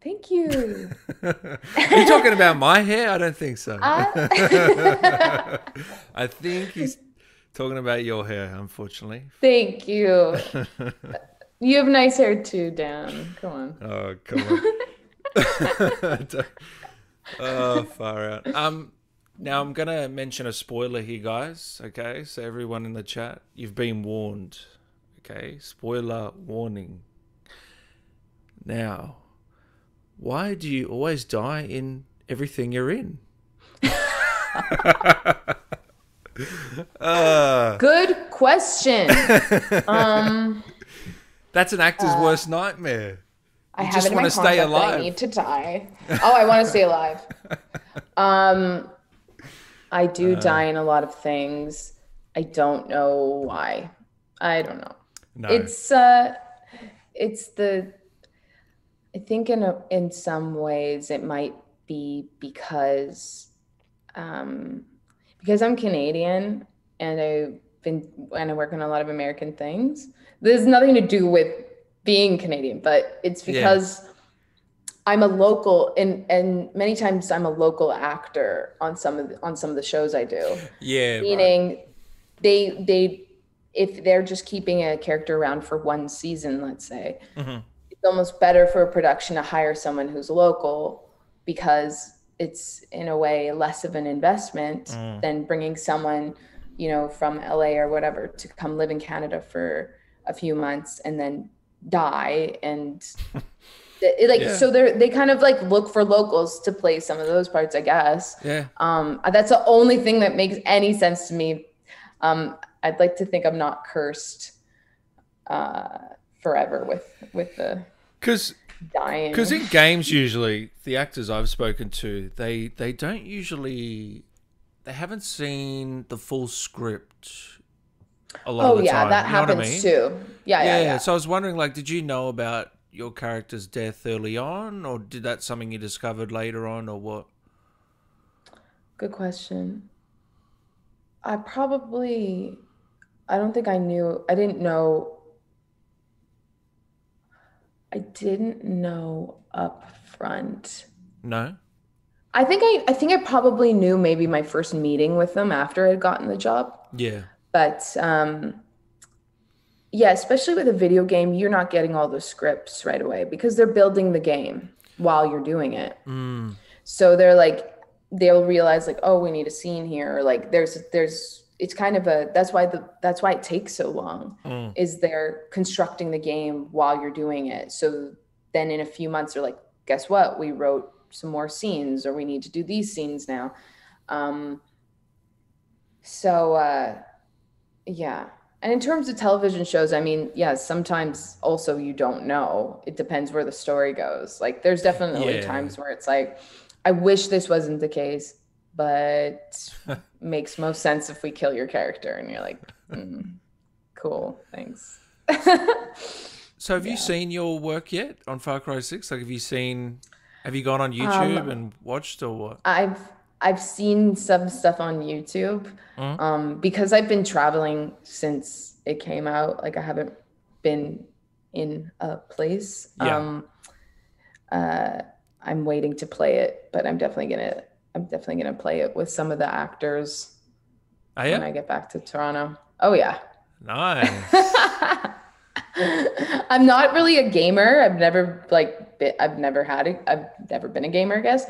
thank you Are you talking about my hair? I don't think so. I- I think he's talking about your hair, unfortunately. thank you you have nice hair too dan come on Oh, come on. oh, far out. Um, now I'm gonna mention a spoiler here, guys. Okay, so everyone in the chat, you've been warned. Okay, spoiler warning. Now, why do you always die in everything you're in? uh, good question um that's an actor's worst nightmare. I You have just my wanna stay that I need to die. Oh, I want to stay alive. Um, I do Uh, die in a lot of things. I don't know why. I don't know. No. It's uh it's the I think in a, in some ways it might be because um because I'm Canadian and I've been and I work on a lot of American things. There's nothing to do with being Canadian, but it's Yeah. I'm a local and and many times I'm a local actor on some of the, on some of the shows I do Yeah. right. meaning they they if they're just keeping a character around for one season let's say Mhm. it's almost better for a production to hire someone who's local because it's in a way less of an investment Mm. than bringing someone you know from LA or whatever to come live in Canada for a few months and then die and it, like Yeah. so they're they kind of like look for locals to play some of those parts i guess Yeah. um that's the only thing that makes any sense to me um i'd like to think i'm not cursed uh forever with with the Because dying Because in games, usually the actors I've spoken to, they they don't usually they haven't seen the full script. A lot oh of the yeah time, that you know what I happens mean? too yeah yeah yeah, So I was wondering, like, did you know about your character's death early on, or did that something you discovered later on, or what? good question i probably i don't think i knew i didn't know i didn't know up front No. I think I, I think I probably knew maybe my first meeting with them after I'd gotten the job. Yeah. But um, yeah, especially with a video game, you're not getting all the scripts right away because they're building the game while you're doing it. Mm. So they're like, they'll realize like, oh, we need a scene here. Or like, there's there's it's kind of a that's why the that's why it takes so long Mm. is they're constructing the game while you're doing it. So then in a few months they're like, guess what? We wrote some more scenes or we need to do these scenes now. Um so uh yeah. And in terms of television shows, I mean, yeah, sometimes also you don't know. It depends where the story goes. Like there's definitely Yeah. times where it's like, I wish this wasn't the case, but makes most sense if we kill your character. And you're like, mm, cool, thanks. So have you seen your work yet on Far Cry Six? Like, have you seen? Have you gone on YouTube Um, and watched or what? I've I've seen some stuff on YouTube Mhm. um, because I've been traveling since it came out. Like I haven't been in a place. Yeah. Um, uh, I'm waiting to play it, but I'm definitely gonna I'm definitely gonna play it with some of the actors Oh, when? I get back to Toronto. Oh yeah. Nice. I'm not really a gamer. I've never like been, I've never had a, I've never been a gamer, I guess.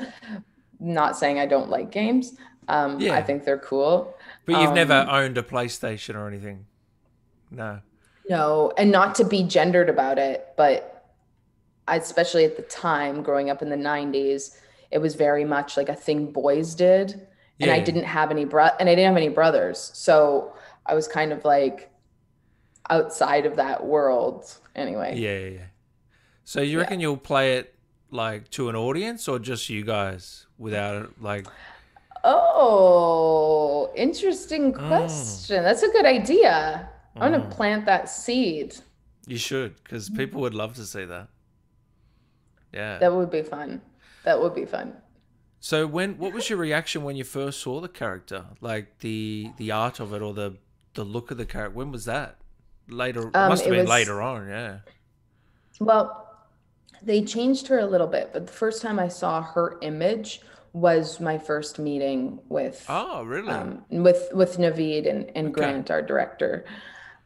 Not saying I don't like games. Um Yeah. I think they're cool. But you've never Um, owned a PlayStation or anything. No. No, and not to be gendered about it, but especially at the time growing up in the 90s, it was very much like a thing boys did. And I didn't have any bro and I didn't have any brothers. So I was kind of like outside of that world anyway. Yeah, yeah, yeah. So you reckon you'll play it like to an audience or just you guys without? Like, Oh, interesting Mm. question. That's a good idea. I'm gonna plant that seed. you should, because people would love to see that. Yeah. That would be fun. That would be fun. So when what was your reaction when you first saw the character? Like the the art of it or the the look of the character? When was that? Later, it Um, must have been was- later on. Yeah. Well, they changed her a little bit, but the first time I saw her image was my first meeting with Oh, really? um, with with Navid and, and Okay. Grant, our director.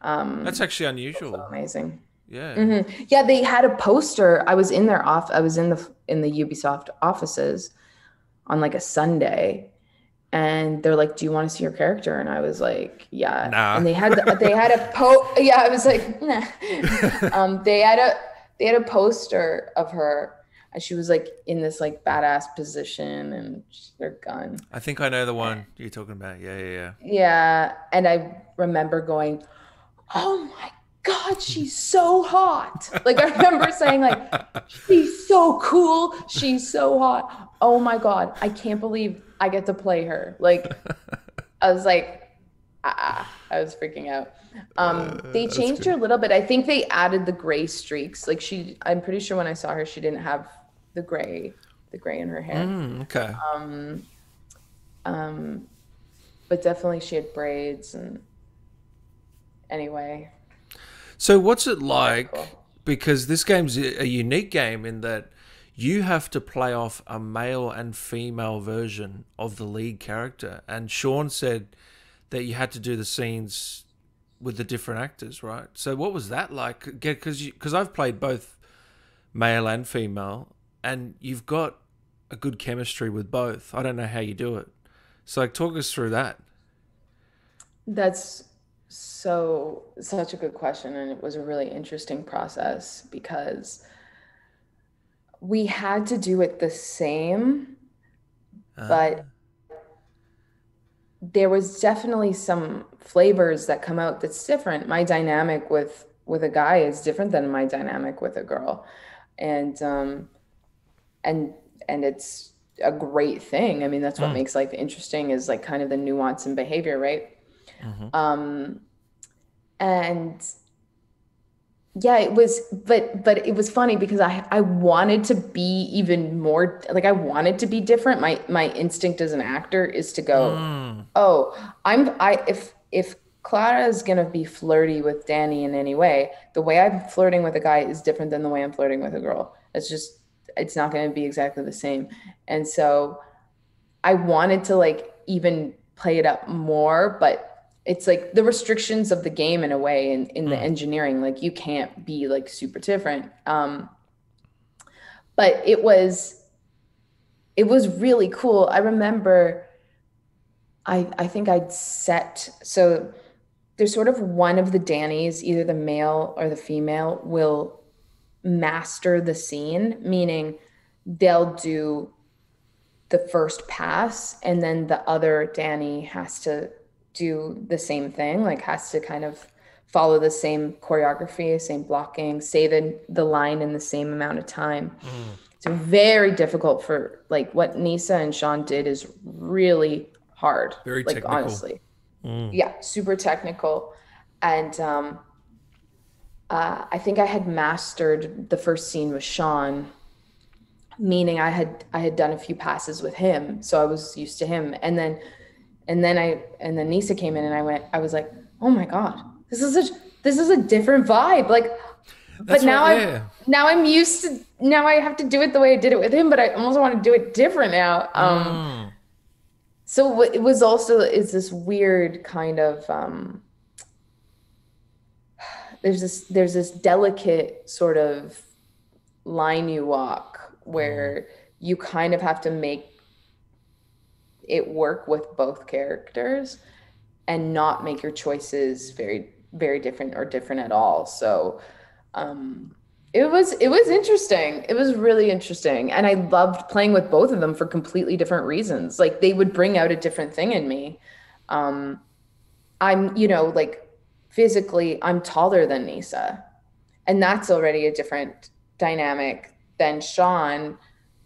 Um, That's actually unusual. amazing. Yeah. Mhm. Yeah, they had a poster. I was in their off. I was in the in the Ubisoft offices on like a Sunday, and they're like, "Do you want to see your character?" And I was like, "Yeah." Nah. And they had the, they had a po. Yeah, I was like, "Nah." um, they had a they had a poster of her, and she was like in this like badass position and their gun. I think I know the one you're talking about. Yeah, yeah, yeah. Yeah, and I remember going, "Oh my god, she's so hot!" Like I remember saying, "Like she's so cool, she's so hot." Oh my god, I can't believe I get to play her. Like I was like, ah, I was freaking out. Um, they changed her a little bit. I think they added the gray streaks. Like she, I'm pretty sure when I saw her, she didn't have the gray, the gray in her hair. Mm, okay. Um, um, but definitely she had braids and anyway. So what's it like? Because this game's a unique game in that you have to play off a male and female version of the lead character, and Sean said that you had to do the scenes with the different actors, right? So what was that like? Because because I've played both male and female, and you've got a good chemistry with both. I don't know how you do it. So like, talk us through that. That's so such a good question, and it was a really interesting process because we had to do it the same, ah. but there was definitely some flavors that come out that's different. My dynamic with with a guy is different than my dynamic with a girl, and um, and and it's a great thing. I mean, that's what Mm. makes life interesting is like kind of the nuance in behavior, right? um and yeah it was but but it was funny because i i wanted to be even more like i wanted to be different. My my instinct as an actor is to go Mm. oh i'm i if if clara is going to be flirty with dani in any way the way i'm flirting with a guy is different than the way i'm flirting with a girl. It's just it's not going to be exactly the same. And so I wanted to like even play it up more, but it's like the restrictions of the game in a way in, in the engineering, like you can't be like super different. Um, but it was, it was really cool. I remember I, I think I'd set, so there's sort of one of the Danis, either the male or the female will master the scene, meaning they'll do the first pass and then the other Dani has to do the same thing like has to kind of follow the same choreography same blocking say the the line in the same amount of time. It's very difficult for like what Nisa and Sean did is really hard Very like technical. honestly. Mm. yeah super technical. And um uh, i think i had mastered the first scene with sean meaning i had i had done a few passes with him so i was used to him. And then and then i and then nisa came in and i went i was like oh my god this is a this is a different vibe like but now right, i yeah. now i'm used to now i have to do it the way i did it with him but i almost want to do it different now um Mm. so it was also is this weird kind of um there's this there's this delicate sort of line you walk where you kind of have to make it work with both characters and not make your choices very very different or different at all. So um it was it was interesting. It was really interesting. And i loved playing with both of them for completely different reasons. Like they would bring out a different thing in me. Um i'm you know like physically i'm taller than nisa. And that's already a different dynamic than sean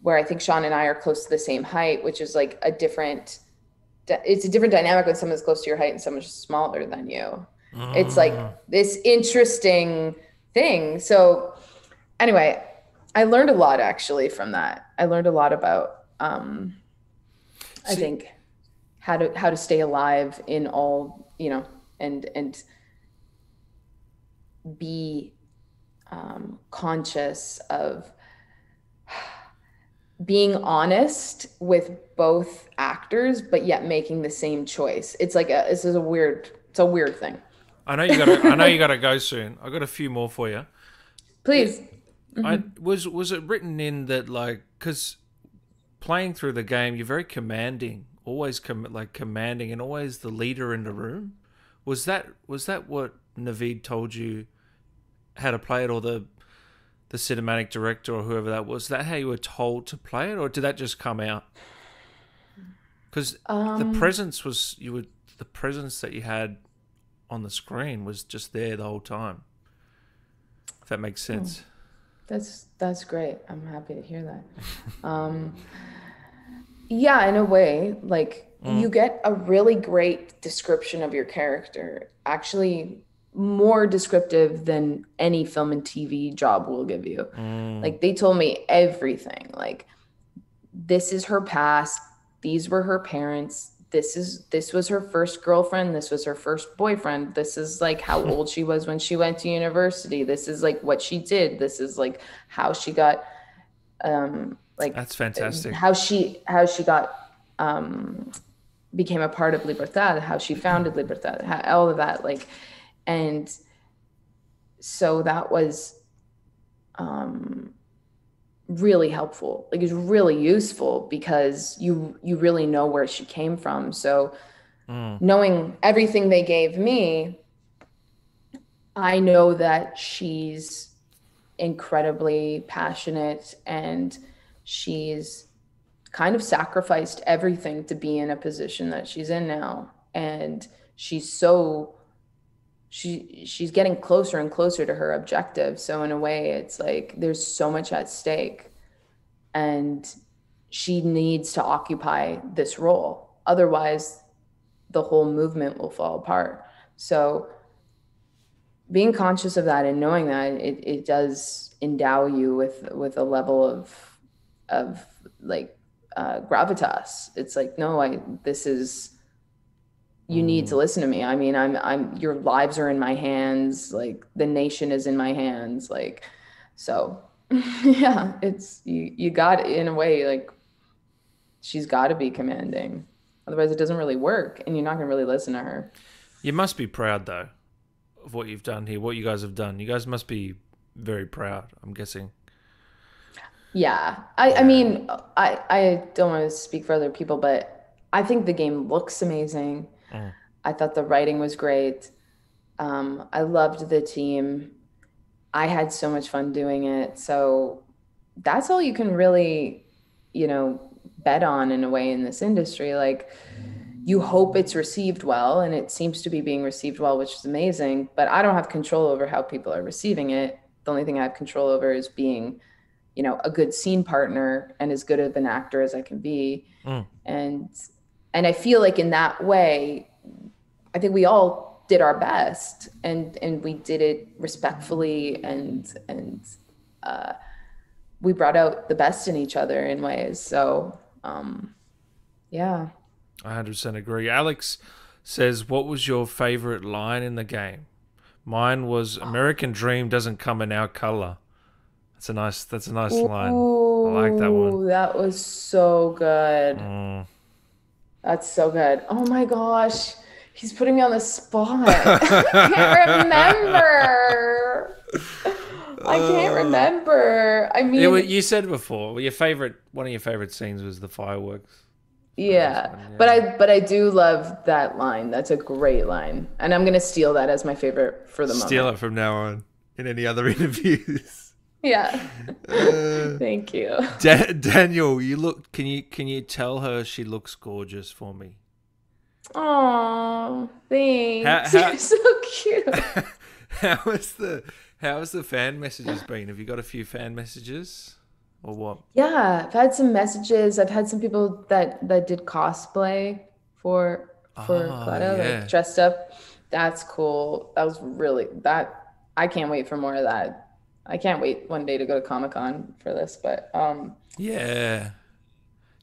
where i think sean and i are close to the same height which is like a different it's a different dynamic when someone's close to your height and someone's smaller than you. It's like this interesting thing. So anyway i learned a lot actually from that. I learned a lot about um i think how to how to stay alive in all you know and and be um, conscious of being honest with both actors but yet making the same choice it's like a this is a weird it's a weird thing I know you got. to I know you got to go soon. I got a few more for you. please I Mhm. was was it written in that like because playing through the game you're very commanding, always com- like commanding, and always the leader in the room. Was that was that what Navid told you how to play it, or the the cinematic director or whoever that was? That how you were told to play it, or did that just come out? Because Um, the presence was you were the presence that you had on the screen was just there the whole time. If that makes sense. That's that's great. I'm happy to hear that. Um, Yeah, in a way, like Mm. you get a really great description of your character. Actually, more descriptive than any film and TV job will give you. Mm. Like they told me everything. Like this is her past. These were her parents. This is this was her first girlfriend. This was her first boyfriend. This is like how old she was when she went to university. This is like what she did. This is like how she got um like That's fantastic. how she how she got um became a part of Libertad, how she founded Libertad, how, all of that like and so that was um really helpful. Like it's really useful because you you really know where she came from. So Mm. knowing everything they gave me i know that she's incredibly passionate and she's kind of sacrificed everything to be in a position that she's in now. And she's so she she's getting closer and closer to her objective. So in a way it's like there's so much at stake and she needs to occupy this role. Otherwise the whole movement will fall apart. So being conscious of that and knowing that it, it does endow you with with a level of of like uh, gravitas. It's like no i this is you need to mm. listen to me i mean i'm i'm your lives are in my hands like the nation is in my hands like so yeah it's you you got in a way like she's got to be commanding otherwise it doesn't really work and you're not going to really listen to her You must be proud though of what you've done here, what you guys have done. You guys must be very proud. I'm guessing. Yeah, I, I mean, I, I don't want to speak for other people, but I think the game looks amazing. Mm. I thought the writing was great. Um, I loved the team. I had so much fun doing it. So that's all you can really, you know, bet on in a way in this industry. Like, you hope it's received well, and it seems to be being received well, which is amazing. But I don't have control over how people are receiving it. The only thing I have control over is being you know a good scene partner and as good of an actor as i can be Mm. and and i feel like in that way i think we all did our best and and we did it respectfully and and uh we brought out the best in each other in ways so um yeah I 100% agree. Alex says, What was your favorite line in the game? Mine was American Dream doesn't come in our color. That's a nice that's a nice line. I like that one. Ooh, that was so good Mm. That's so good. Oh my gosh. He's putting me on the spot. I can't remember. I can't uh. remember. I mean, Yeah, you said before your favorite one of your favorite scenes was the fireworks. yeah. But I but I do love that line. That's a great line. And I'm gonna steal that as my favorite for the moment. Steal it from now on in any other interviews. Yeah. Uh, Thank you. Da- Daniel, you look. Can you can you tell her she looks gorgeous for me? Oh, thanks. How- how- You're so cute. How has the how has the fan messages been? Have you got a few fan messages, or what? Yeah, I've had some messages. I've had some people that that did cosplay for for Oh, Clara, yeah. like dressed up. That's cool. That was really that. I can't wait for more of that. I can't wait one day to go to Comic Con for this. But um, Yeah.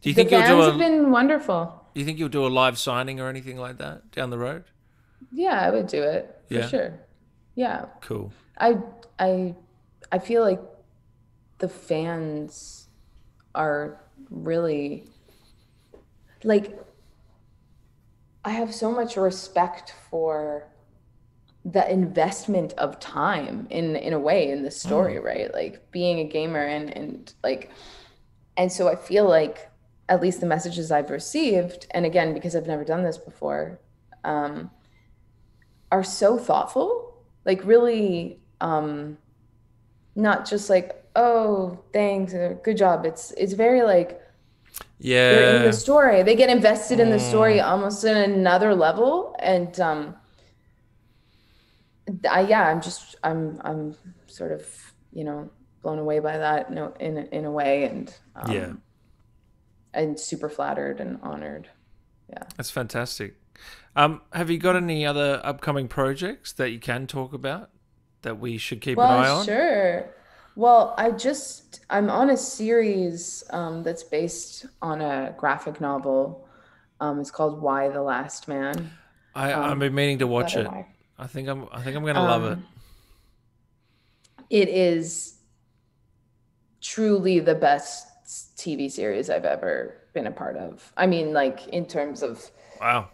Do you think you'll fans do a? have been wonderful. Do you think you'll do a live signing or anything like that down the road? Yeah, I would do it for Yeah. sure. Yeah, Cool. I I I feel like the fans are really like I have so much respect for the investment of time in in a way in the story, right? Like being a gamer and and like and so I feel like at least the messages I've received, and again because I've never done this before, um, are so thoughtful, like really um, not just like oh thanks or good job. It's it's very like Yeah. the story. They get invested in the story Mm. almost in another level, and um, I, yeah, I'm just I'm I'm sort of you know blown away by that in a, in a, in a way, and um, Yeah. and super flattered and honored. Yeah. That's fantastic. Um, have you got any other upcoming projects that you can talk about that we should keep well, an eye on? Sure. Well, I just I'm on a series um, that's based on a graphic novel. Um, it's called Y: The Last Man. I, Um, I've been meaning to watch it. Why. I think I'm. I think I'm gonna love it. Um, It is truly the best TV series I've ever been a part of. I mean, like in terms of Wow.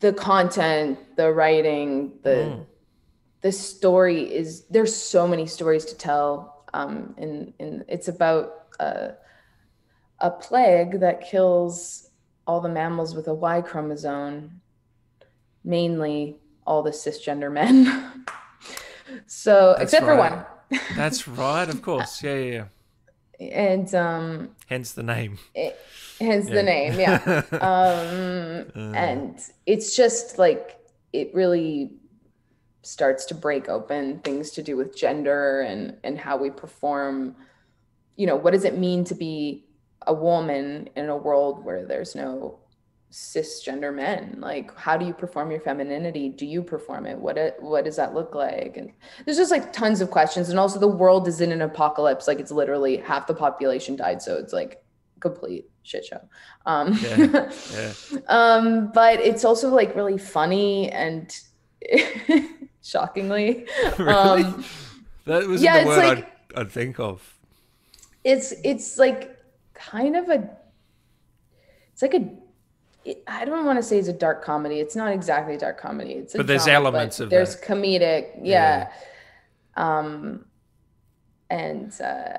the content, the writing, the Mm. the story is there's so many stories to tell. Um, and and it's about a a plague that kills all the mammals with a Y chromosome, mainly all the cisgender men. so That's except for one. That's right. Of course. Yeah, yeah. yeah. and um Hence the name. it, hence Yeah. the name yeah um Uh. and it's just like it really starts to break open things to do with gender and and how we perform you know what does it mean to be a woman in a world where there's no cisgender men like how do you perform your femininity do you perform it what it what does that look like and there's just like tons of questions and also the world is in an apocalypse like it's literally half the population died so it's like complete shit show um Yeah. Yeah. um but it's also like really funny and shockingly Really? um that was yeah, the word like- I'd, I'd think of. it's it's like kind of a it's like a it, I don't want to say it's a dark comedy. It's not exactly dark comedy. It's a But there's drama, elements but of there's that. comedic, yeah. Um, and uh,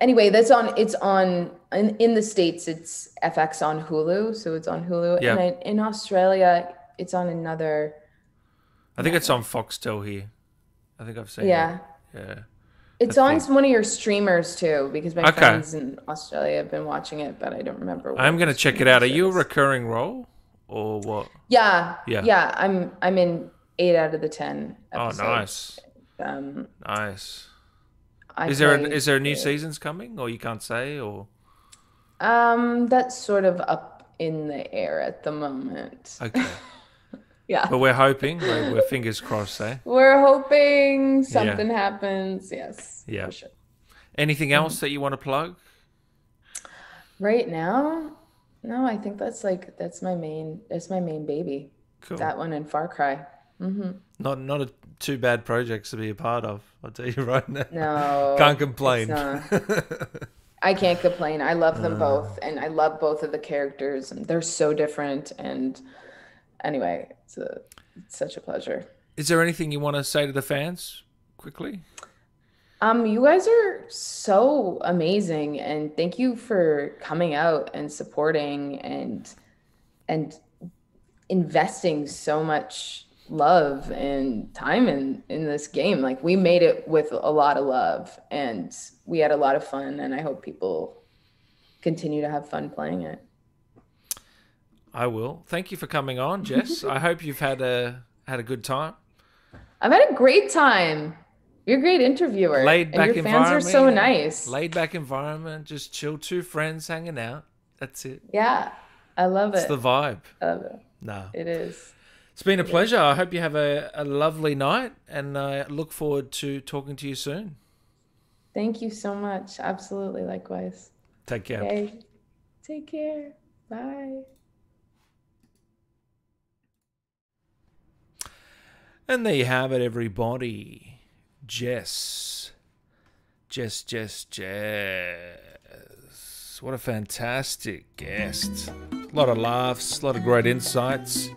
anyway, that's on. It's on in, in the states. It's FX on Hulu, so it's on Hulu. Yeah. And then in Australia, it's on another. I think it's on Foxtel here. I think I've seen. Yeah. It. Yeah. It's on think- one of your streamers too, because my Okay. friends in Australia have been watching it, but I don't remember. what I'm gonna check it out. Are you a recurring role or what? Yeah, Yeah. yeah. I'm I'm in eight out of the ten. Oh, nice, Um, nice. I is there a, is there a new seasons coming, or you can't say, or Um, that's sort of up in the air at the moment. okay? Yeah. But we're hoping. We're, we're fingers crossed, eh? We're hoping something happens. Yes. Yeah. Sure. Anything Mm-hmm. else that you want to plug? Right now, no, I think that's like that's my main that's my main baby. Cool. That one and Far Cry. hmm Not not a, two bad projects to be a part of. I'll tell you right now. No. can't complain. I can't complain. I love them Uh. both, and I love both of the characters, and they're so different. And anyway, it's a it's such a pleasure. Is there anything you want to say to the fans quickly? Um, you guys are so amazing, and thank you for coming out and supporting and and investing so much love and time in in this game. Like we made it with a lot of love, and we had a lot of fun, and I hope people continue to have fun playing it. I will. Thank you for coming on, Jess. I hope you've had a had a good time. I've had a great time. You're a great interviewer, Laid back and your fans are so nice. Laid back environment, just chill, two friends hanging out. That's it. Yeah, I love it. It's the vibe. I love it. No. It is. It's been a pleasure. I hope you have a, a lovely night and I look forward to talking to you soon. Thank you so much. Absolutely, likewise. Take care. Okay. Take care. Bye. And there you have it, everybody. Jess. Jess, Jess, Jess. What a fantastic guest. A lot of laughs, a lot of great insights.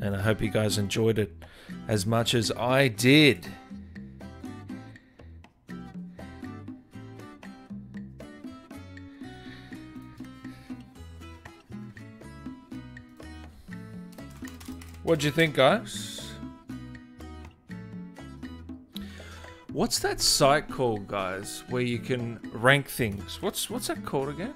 And I hope you guys enjoyed it as much as I did. What'd you think, guys? What's that site called, guys, where you can rank things? What's what's that called again?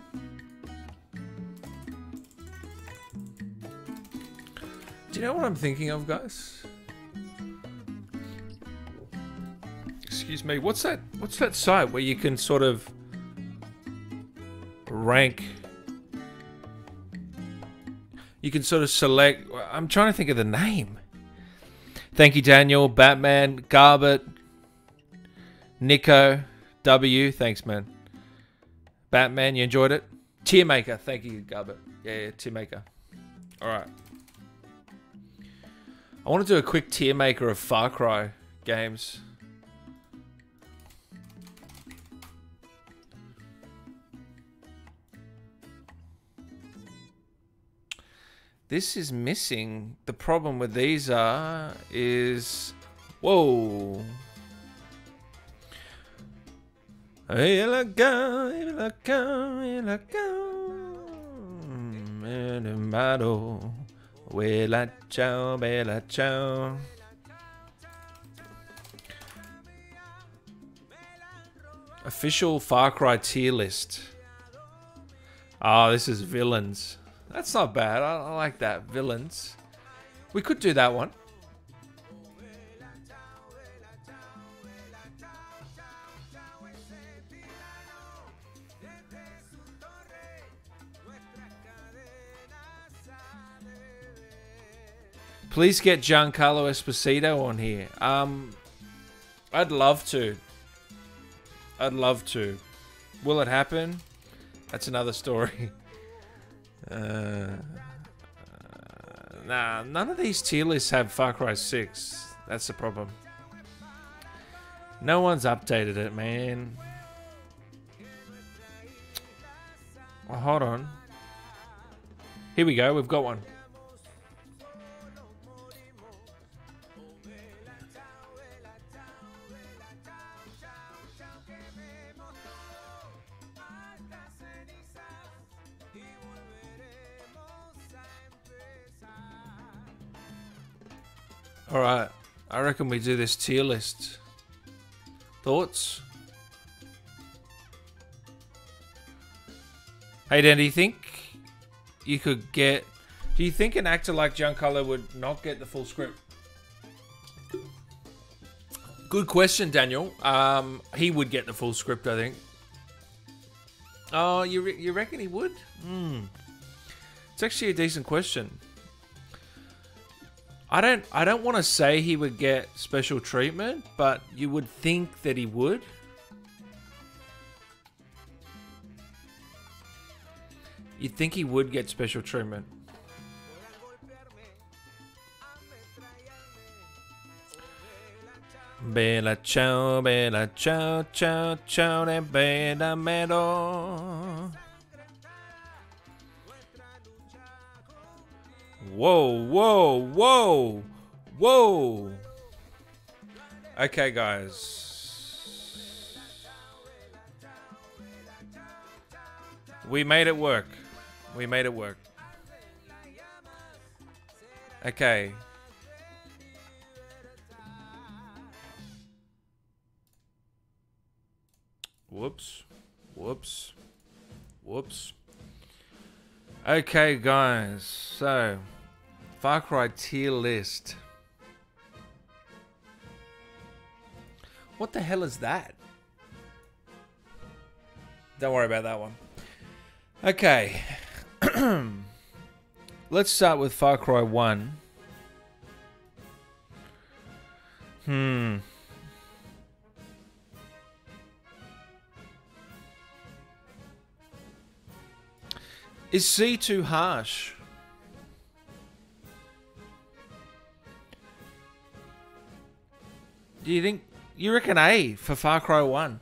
Do you know what I'm thinking of, guys? Excuse me. What's that? What's that site where you can sort of rank. You can sort of select. I'm trying to think of the name. Thank you, Daniel, Batman, Garbett, Nico, W. Thanks, man. Batman, you enjoyed it? Tier maker. Thank you, Garbett. Yeah, yeah, tier maker. All right. I want to do a quick tier maker of Far Cry games. This is missing. The problem with these are is whoa. Here I go, here I go, here I go. Hermano, Bella ciao, bella ciao. Official Far Cry tier list. Oh, this is villains. That's not bad. I, I like that. Villains. We could do that one. Please get Giancarlo Esposito on here. Um, I'd love to. I'd love to. Will it happen? That's another story. Uh, nah, none of these tier lists have Far Cry 6. That's the problem. No one's updated it, man. Oh, hold on. Here we go. We've got one. All right. I reckon we do this tier list. Thoughts? Hey, Dan, do you think you could get... Do you think an actor like Giancarlo would not get the full script? Good question, Daniel. Um, he would get the full script, I think. Oh, you, re you reckon he would? Hmm. It's actually a decent question. I don't I don't want to say he would get special treatment, but you would think that he would. You'd think he would get special treatment. Bella ciao, bella ciao, ciao, ciao, bella mero. Whoa, whoa, whoa, whoa. Okay, guys. We made it work. We made it work. Okay. Whoops. Whoops. Whoops. Okay, guys. So, Far Cry tier list. What the hell is that? Don't worry about that one. Okay. Let's start with Far Cry 1. Hmm. Is C too harsh? Do you think you reckon A for Far Cry 1?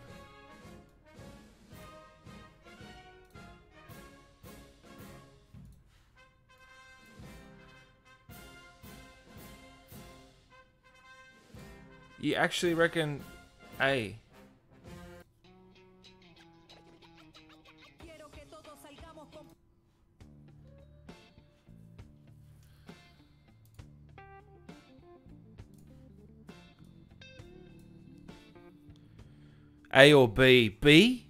You actually reckon A? A or B? B?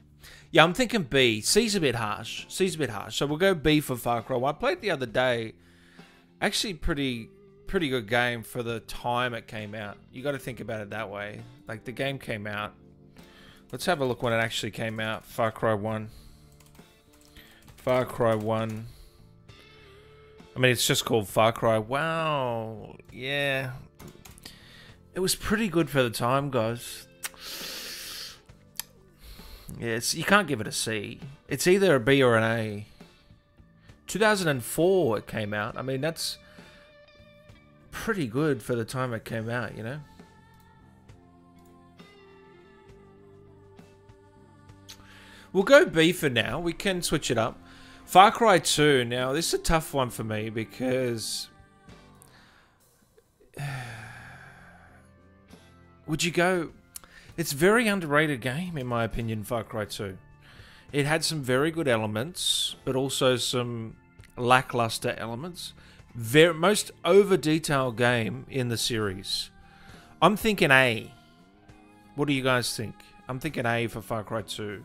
Yeah, I'm thinking B. C's a bit harsh. C's a bit harsh. So we'll go B for Far Cry 1. I played the other day. Actually, pretty pretty good game for the time it came out. You got to think about it that way. Like, the game came out. Let's have a look when it actually came out. Far Cry 1. Far Cry 1. I mean, it's just called Far Cry. Wow. Yeah. It was pretty good for the time, guys. It's, you can't give it a C. It's either a B or an A. 2004 it came out. I mean, that's pretty good for the time it came out, you know? We'll go B for now. We can switch it up. Far Cry 2. Now, this is a tough one for me because... Would you go... It's very underrated game, in my opinion, Far Cry 2. It had some very good elements, but also some lackluster elements. Very, most over-detailed game in the series. I'm thinking A. What do you guys think? I'm thinking A for Far Cry 2.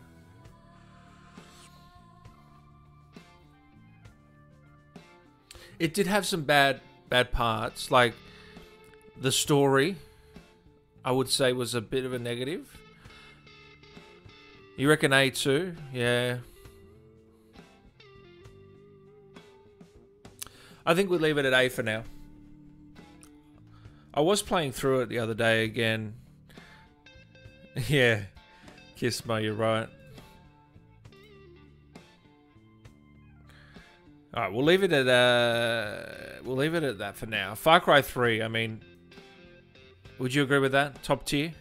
It did have some bad bad parts, like the story. I would say was a bit of a negative. You reckon A two? Yeah. I think we'll leave it at A for now. I was playing through it the other day again. yeah. Gizmo, you're right. All right, we'll leave it at uh, we'll leave it at that for now. Far Cry 3. I mean, would you agree with that? Top tier.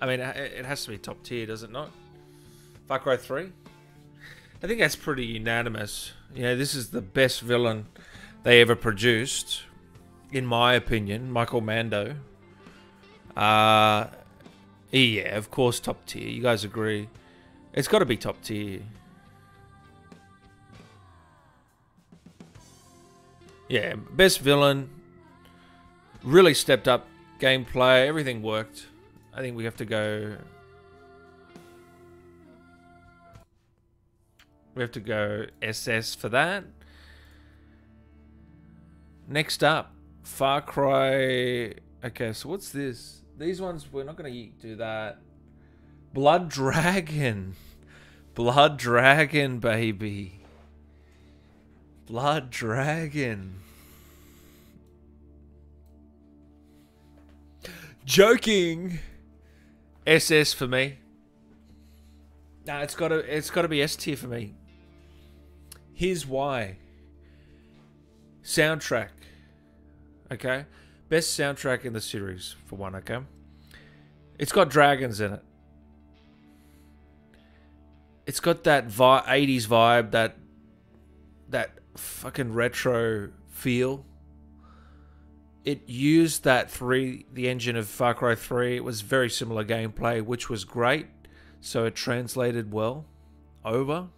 I mean, it has to be top tier, does it not? Far Cry 3. I think that's pretty unanimous. You know, this is the best villain they ever produced, in my opinion. Michael Mando. Uh, yeah, of course, top tier. You guys agree? It's got to be top tier. Yeah, best villain. Really stepped up gameplay. Everything worked. I think we have to go. We have to go SS for that. Next up, Far Cry. Okay, so what's this? These ones, we're not going to do that. Blood Dragon. Blood Dragon, baby. Blood Dragon. Joking. SS for me. Nah, it's gotta it's gotta be S tier for me. Here's why. Soundtrack. Okay? Best soundtrack in the series, for one, okay? It's got dragons in it. It's got that vi 80s vibe, that that fucking retro feel. It used that three, the engine of Far Cry 3. It was very similar gameplay, which was great. So it translated well over.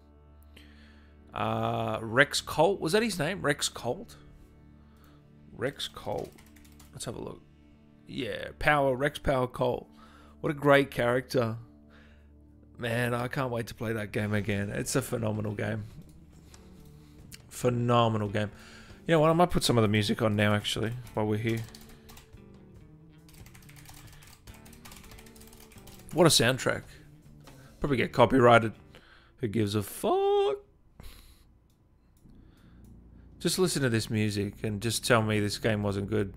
Uh, Rex Colt, was that his name? Rex Colt? Rex Colt. Let's have a look. Yeah, Power, Rex Power Colt. What a great character. Man, I can't wait to play that game again. It's a phenomenal game. Phenomenal game. You know what? I might put some of the music on now, actually, while we're here. What a soundtrack. Probably get copyrighted. Who gives a fuck? Just listen to this music and just tell me this game wasn't good.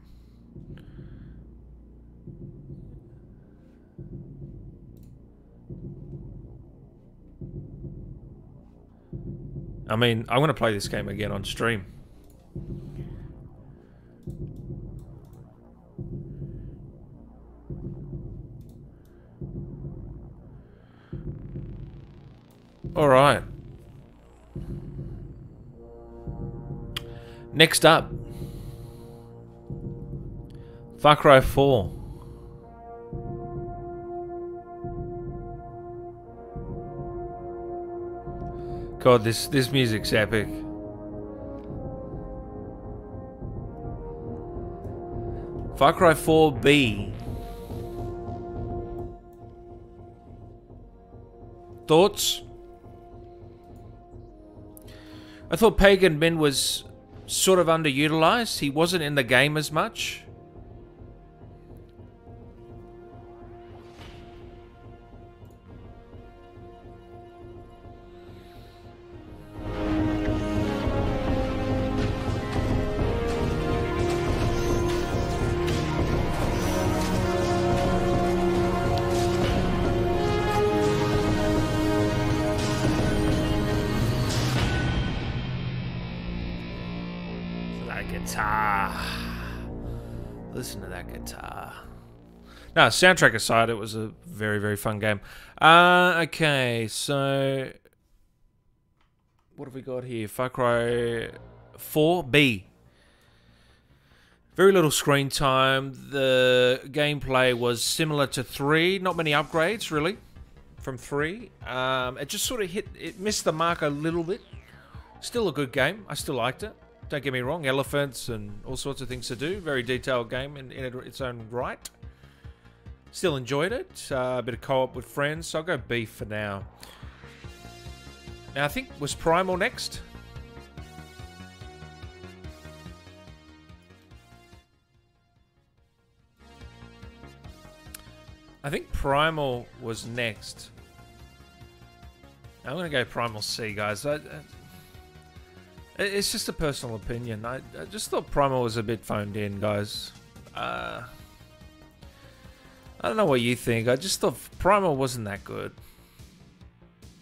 I mean, I'm going to play this game again on stream. All right. Next up, Far Cry 4. God, this this music's epic. Far Cry 4B. Thoughts? I thought Pagan Min was sort of underutilized. He wasn't in the game as much. No, soundtrack aside, it was a very, very fun game. Uh, okay, so what have we got here? Far Cry 4B. Very little screen time. The gameplay was similar to 3. Not many upgrades, really, from 3. Um, it just sort of hit, it missed the mark a little bit. Still a good game. I still liked it. Don't get me wrong, elephants and all sorts of things to do. Very detailed game in, in its own right. Still enjoyed it. Uh, a bit of co-op with friends. So I'll go B for now. Now I think was Primal next. I think Primal was next. I'm gonna go Primal C, guys. I, I, it's just a personal opinion. I, I, just thought Primal was a bit phoned in, guys. Uh, I don't know what you think. I just thought Primal wasn't that good.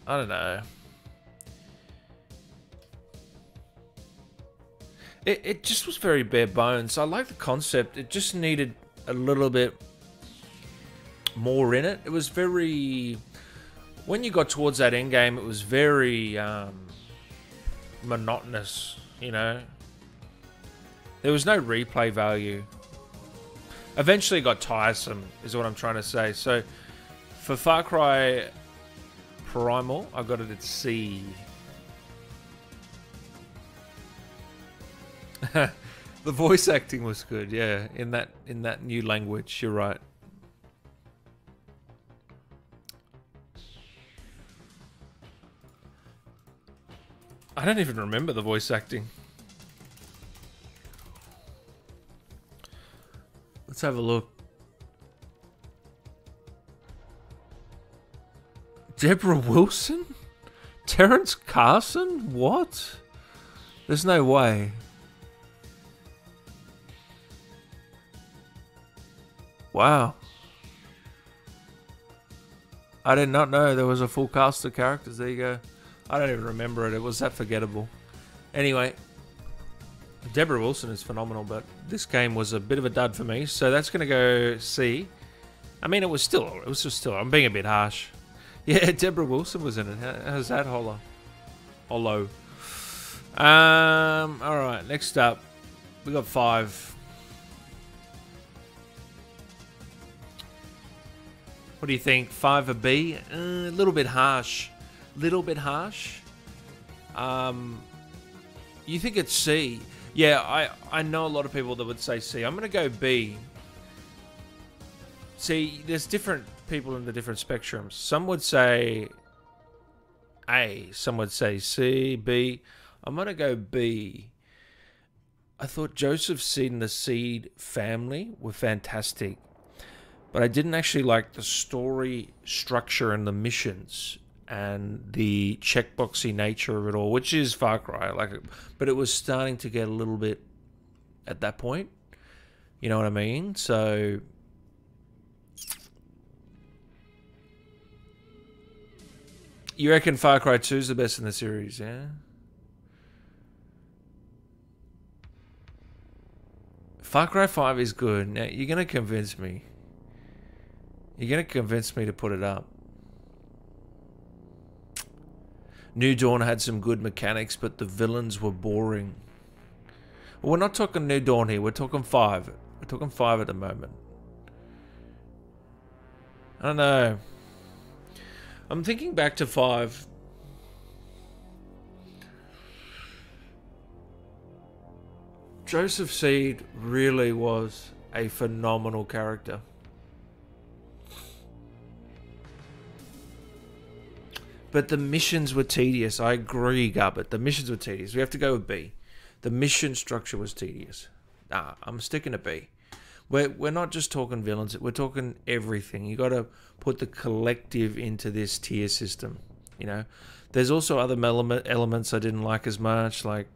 I don't know. It, it just was very bare bones. I like the concept. It just needed a little bit more in it. It was very... When you got towards that end game, it was very um, monotonous, you know? There was no replay value. Eventually got tiresome, is what I'm trying to say. So, for Far Cry Primal, I got it at C. the voice acting was good, yeah, in that in that new language. You're right. I don't even remember the voice acting. Let's have a look. Deborah Wilson? Terrence Carson? What? There's no way. Wow. I did not know there was a full cast of characters. There you go. I don't even remember it. It was that forgettable. Anyway, Deborah Wilson is phenomenal, but this game was a bit of a dud for me. So that's going to go C. I mean, it was still, it was just still, I'm being a bit harsh. Yeah, Deborah Wilson was in it. How's that, Holo? Holo. Um, all right, next up, we got five. What do you think? Five a B? Uh, a little bit harsh. Little bit harsh. Um, you think it's C? Yeah, I I know a lot of people that would say C. I'm gonna go B. See, there's different people in the different spectrums. Some would say A. Some would say C, B. I'm gonna go B. I thought Joseph Seed and the Seed family were fantastic but I didn't actually like the story structure and the missions and the checkboxy nature of it all, which is Far Cry. Like, but it was starting to get a little bit at that point. You know what I mean? So. You reckon Far Cry 2 is the best in the series, yeah? Far Cry 5 is good. Now, you're going to convince me. You're going to convince me to put it up. New Dawn had some good mechanics, but the villains were boring. Well, we're not talking New Dawn here. We're talking 5. We're talking 5 at the moment. I don't know. I'm thinking back to 5. Joseph Seed really was a phenomenal character. But the missions were tedious. I agree, Gubbert. The missions were tedious. We have to go with B. The mission structure was tedious. Nah, I'm sticking to B. We're, we're not just talking villains, we're talking everything. You got to put the collective into this tier system. You know, there's also other element, elements I didn't like as much, like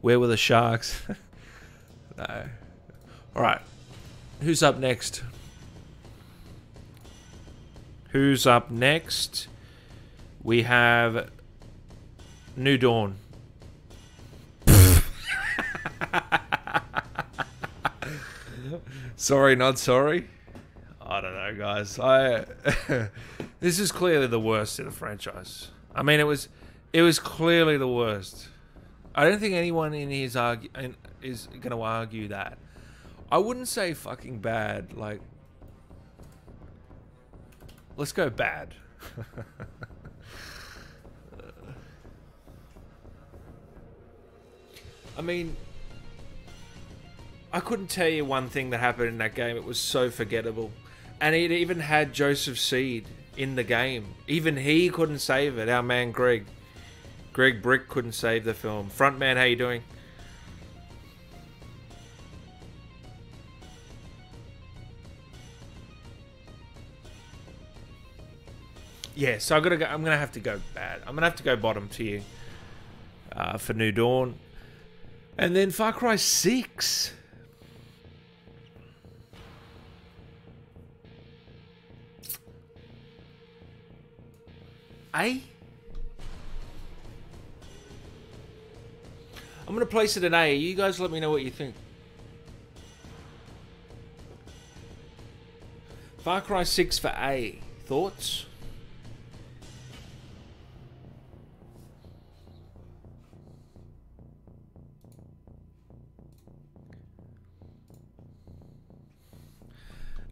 where were the sharks? no. All right, who's up next? Who's up next? We have New Dawn. sorry, not sorry. I don't know, guys. I this is clearly the worst in the franchise. I mean, it was it was clearly the worst. I don't think anyone in his argue in, is going to argue that. I wouldn't say fucking bad. Like, let's go bad. I mean, I couldn't tell you one thing that happened in that game. It was so forgettable. And it even had Joseph Seed in the game. Even he couldn't save it. Our man Greg. Greg Bryk couldn't save the film. Frontman, how you doing? Yeah, so I gotta go. I'm gonna have to go bad. I'm gonna have to go bottom tier uh, for New Dawn, and then Far Cry Six. A. I'm gonna place it in A. You guys let me know what you think. Far Cry 6 for A. Thoughts?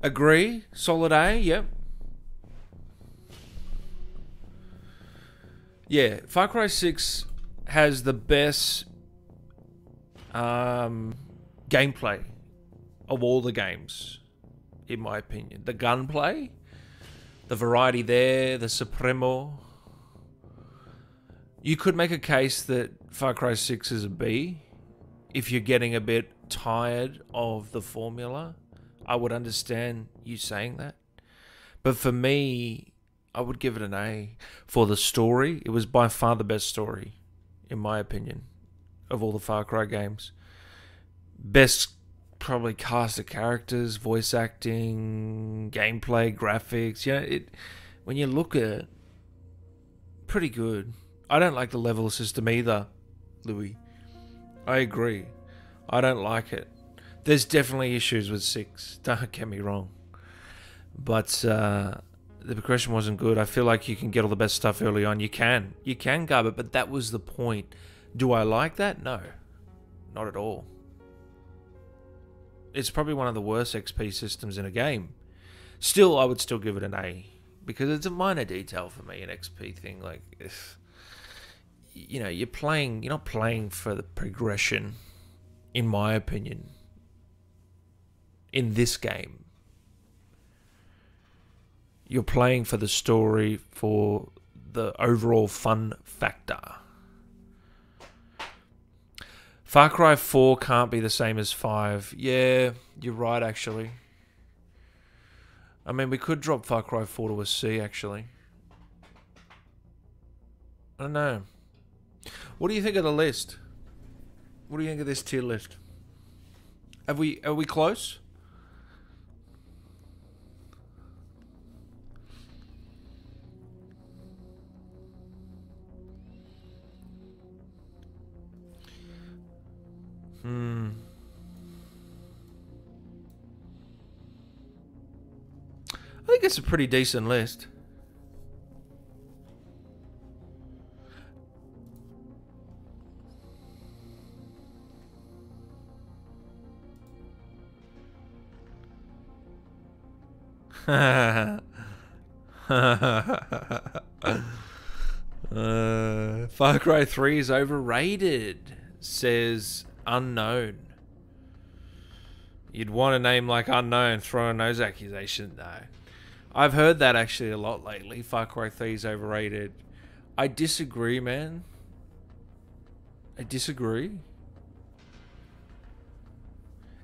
Agree? Solid A? Yep. Yeah, Far Cry 6 has the best um, gameplay of all the games, in my opinion. The gunplay, the variety there, the Supremo. You could make a case that Far Cry 6 is a B if you're getting a bit tired of the formula. I would understand you saying that. But for me, I would give it an A for the story. It was by far the best story, in my opinion, of all the Far Cry games. Best, probably cast of characters, voice acting, gameplay, graphics. You know, it. When you look at it, pretty good. I don't like the level system either, Louis. I agree. I don't like it. There's definitely issues with six. Don't get me wrong, but uh, the progression wasn't good. I feel like you can get all the best stuff early on. You can, you can gub it, but that was the point. Do I like that? No, not at all. It's probably one of the worst XP systems in a game. Still, I would still give it an A because it's a minor detail for me, an XP thing. Like, if, you know, you're playing, you're not playing for the progression, in my opinion in this game. You're playing for the story, for the overall fun factor. Far Cry 4 can't be the same as 5. Yeah, you're right, actually. I mean, we could drop Far Cry 4 to a C, actually. I don't know. What do you think of the list? What do you think of this tier list? Have we are we close? Hmm. I think it's a pretty decent list. uh, Far Cry 3 is overrated, says Unknown. You'd want a name like Unknown throwing those accusations, though. I've heard that actually a lot lately. Far Cry 3 is overrated. I disagree, man. I disagree.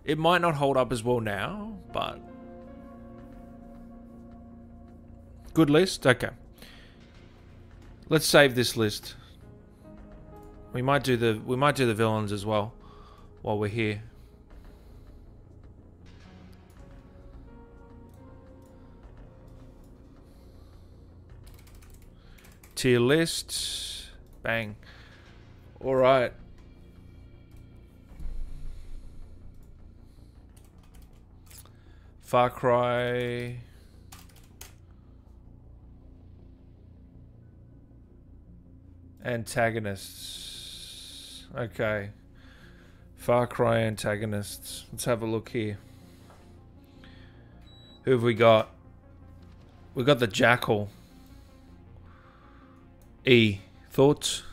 It might not hold up as well now, but good list. Okay, let's save this list. We might do the we might do the villains as well while we're here. Tier list. Bang. Alright. Far Cry. Antagonists. Okay. Far Cry antagonists. Let's have a look here. Who have we got? We got the Jackal. E. Thoughts?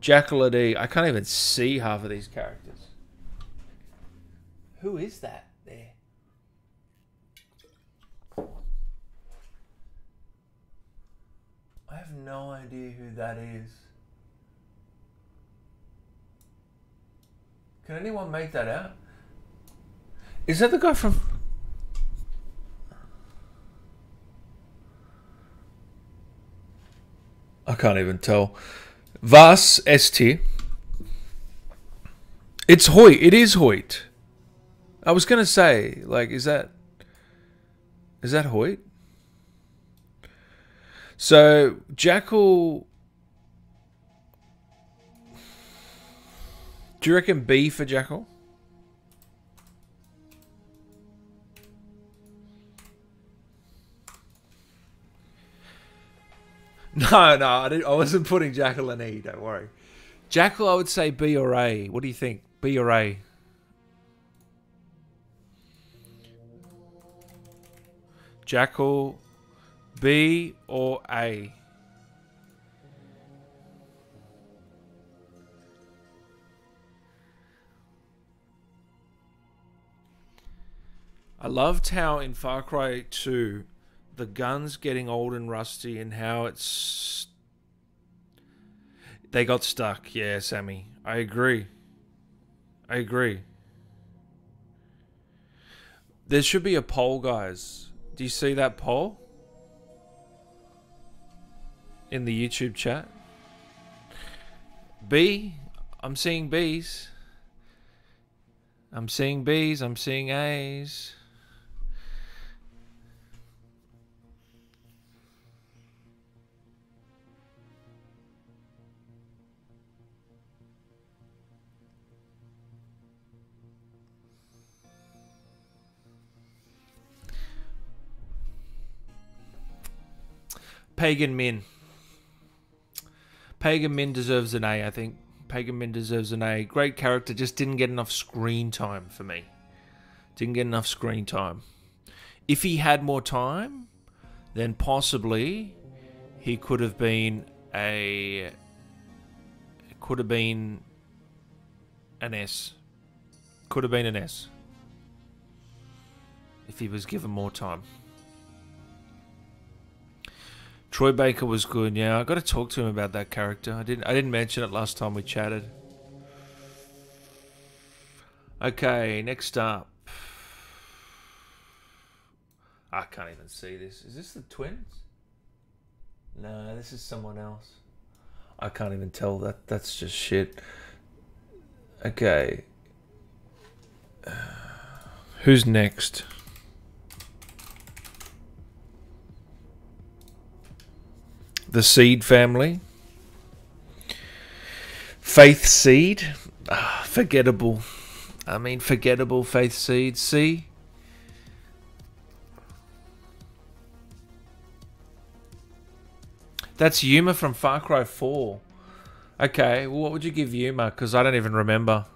Jackal at E. I can't even see half of these characters. Who is that there? I have no idea who that is. Can anyone make that out? Is that the guy from I can't even tell. Vaas St. It's Hoyt. It is Hoyt. I was gonna say, like, is that is that Hoyt? So Jackal. Do you reckon B for Jackal? No, no, I, I wasn't putting Jackal in E. Don't worry. Jackal, I would say B or A. What do you think? B or A? Jackal, B or A? I loved how in Far Cry 2 the gun's getting old and rusty and how it's they got stuck. Yeah, Sammy. I agree. I agree. There should be a poll, guys. Do you see that poll? In the YouTube chat? B? I'm seeing B's. I'm seeing B's. I'm seeing A's. Pagan Min. Pagan Min deserves an A, I think. Pagan Min deserves an A. Great character, just didn't get enough screen time for me. Didn't get enough screen time. If he had more time, then possibly he could have been a. Could have been an S. Could have been an S. If he was given more time. Troy Baker was good. Yeah, I got to talk to him about that character. I didn't. I didn't mention it last time we chatted. Okay, next up. I can't even see this. Is this the twins? No, this is someone else. I can't even tell that. That's just shit. Okay. Who's next? The Seed family. Faith Seed. Ah, forgettable. I mean, forgettable Faith Seed. See? That's Yuma from Far Cry 4. Okay, well, what would you give Yuma? Because I don't even remember.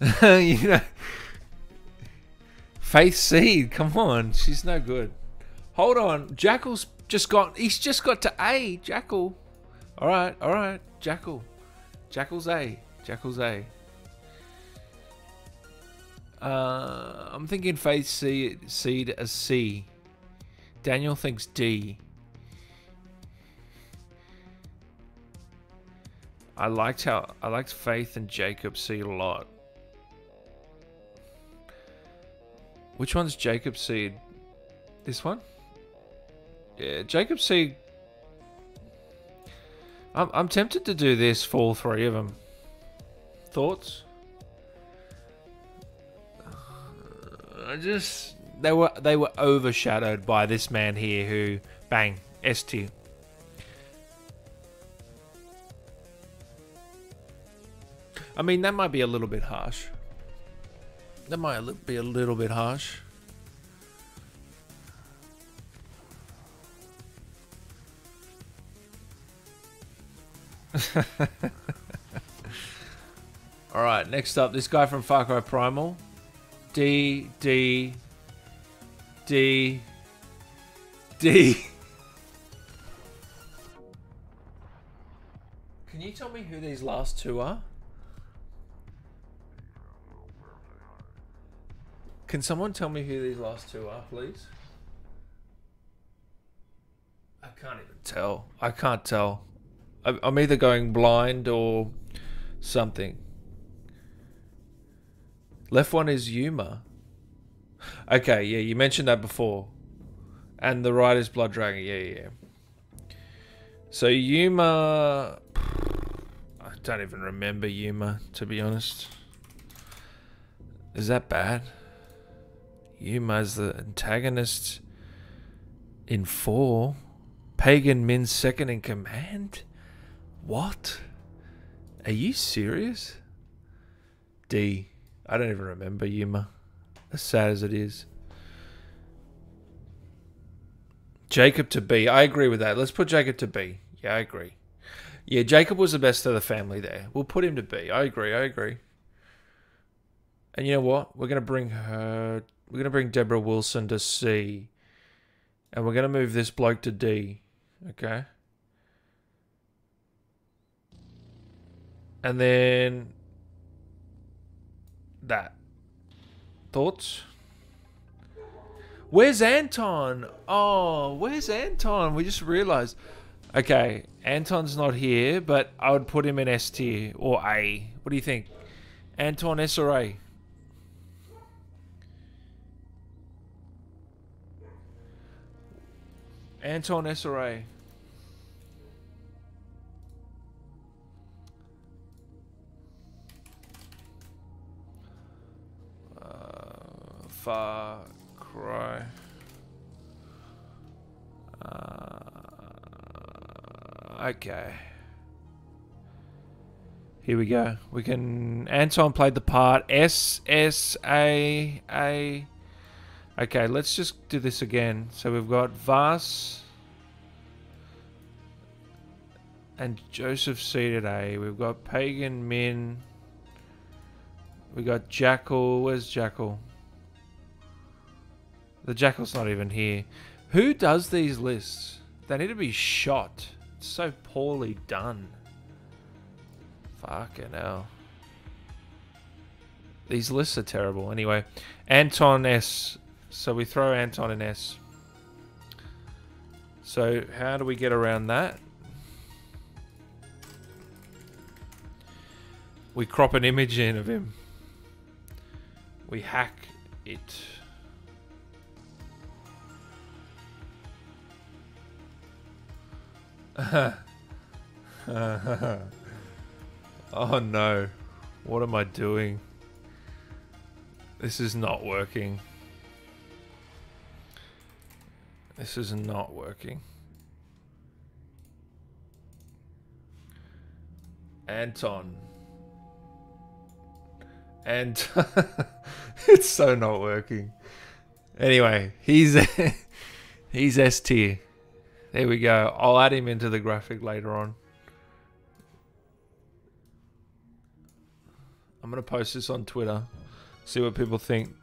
you know. Faith Seed, come on. She's no good. Hold on. Jackal's just got. He's just got to A. Jackal. All right. All right. Jackal. Jackal's A. Jackal's A. Uh, I'm thinking Faith C, Seed as C. Daniel thinks D. I liked how I liked Faith and Jacob Seed a lot. Which one's Jacob Seed? This one? Yeah, Jacob Seed. I'm, I'm tempted to do this for all three of them. Thoughts? I just they were they were overshadowed by this man here who bang S tier. I mean that might be a little bit harsh. That might be a little bit harsh. All right, next up, this guy from Far Cry Primal, D D D D. Can you tell me who these last two are? Can someone tell me who these last two are, please? I can't even tell. I can't tell. I'm either going blind or something. Left one is Yuma. Okay, yeah, you mentioned that before. And the right is Blood Dragon. Yeah, yeah. So Yuma. I don't even remember Yuma, to be honest. Is that bad? Yuma is the antagonist in four. Pagan Min's second in command? What? Are you serious? D. I don't even remember Yuma. As sad as it is. Jacob to B. I agree with that. Let's put Jacob to B. Yeah, I agree. Yeah, Jacob was the best of the family there. We'll put him to B. I agree. I agree. And you know what? We're gonna bring her. We're gonna bring Deborah Wilson to C, and we're gonna move this bloke to D. Okay. And then that. Thoughts? Where's Anton? Oh, where's Anton? We just realized. Okay, Anton's not here, but I would put him in S tier or A. What do you think? Anton S or A? Anton S or A? Far Cry. Uh, okay. Here we go. We can. Anton played the part. S S A A. Okay, let's just do this again. So we've got Vaas and Joseph seated A. We've got Pagan Min. We got Jackal. Where's Jackal? The Jackal's not even here. Who does these lists? They need to be shot. It's so poorly done. Fucking hell. These lists are terrible. Anyway, Anton S. So we throw Anton in S. So how do we get around that? We crop an image in of him. We hack it. oh no. What am I doing? This is not working. This is not working. Anton. And it's so not working. Anyway, he's he's S tier. There we go. I'll add him into the graphic later on. I'm going to post this on Twitter. See what people think.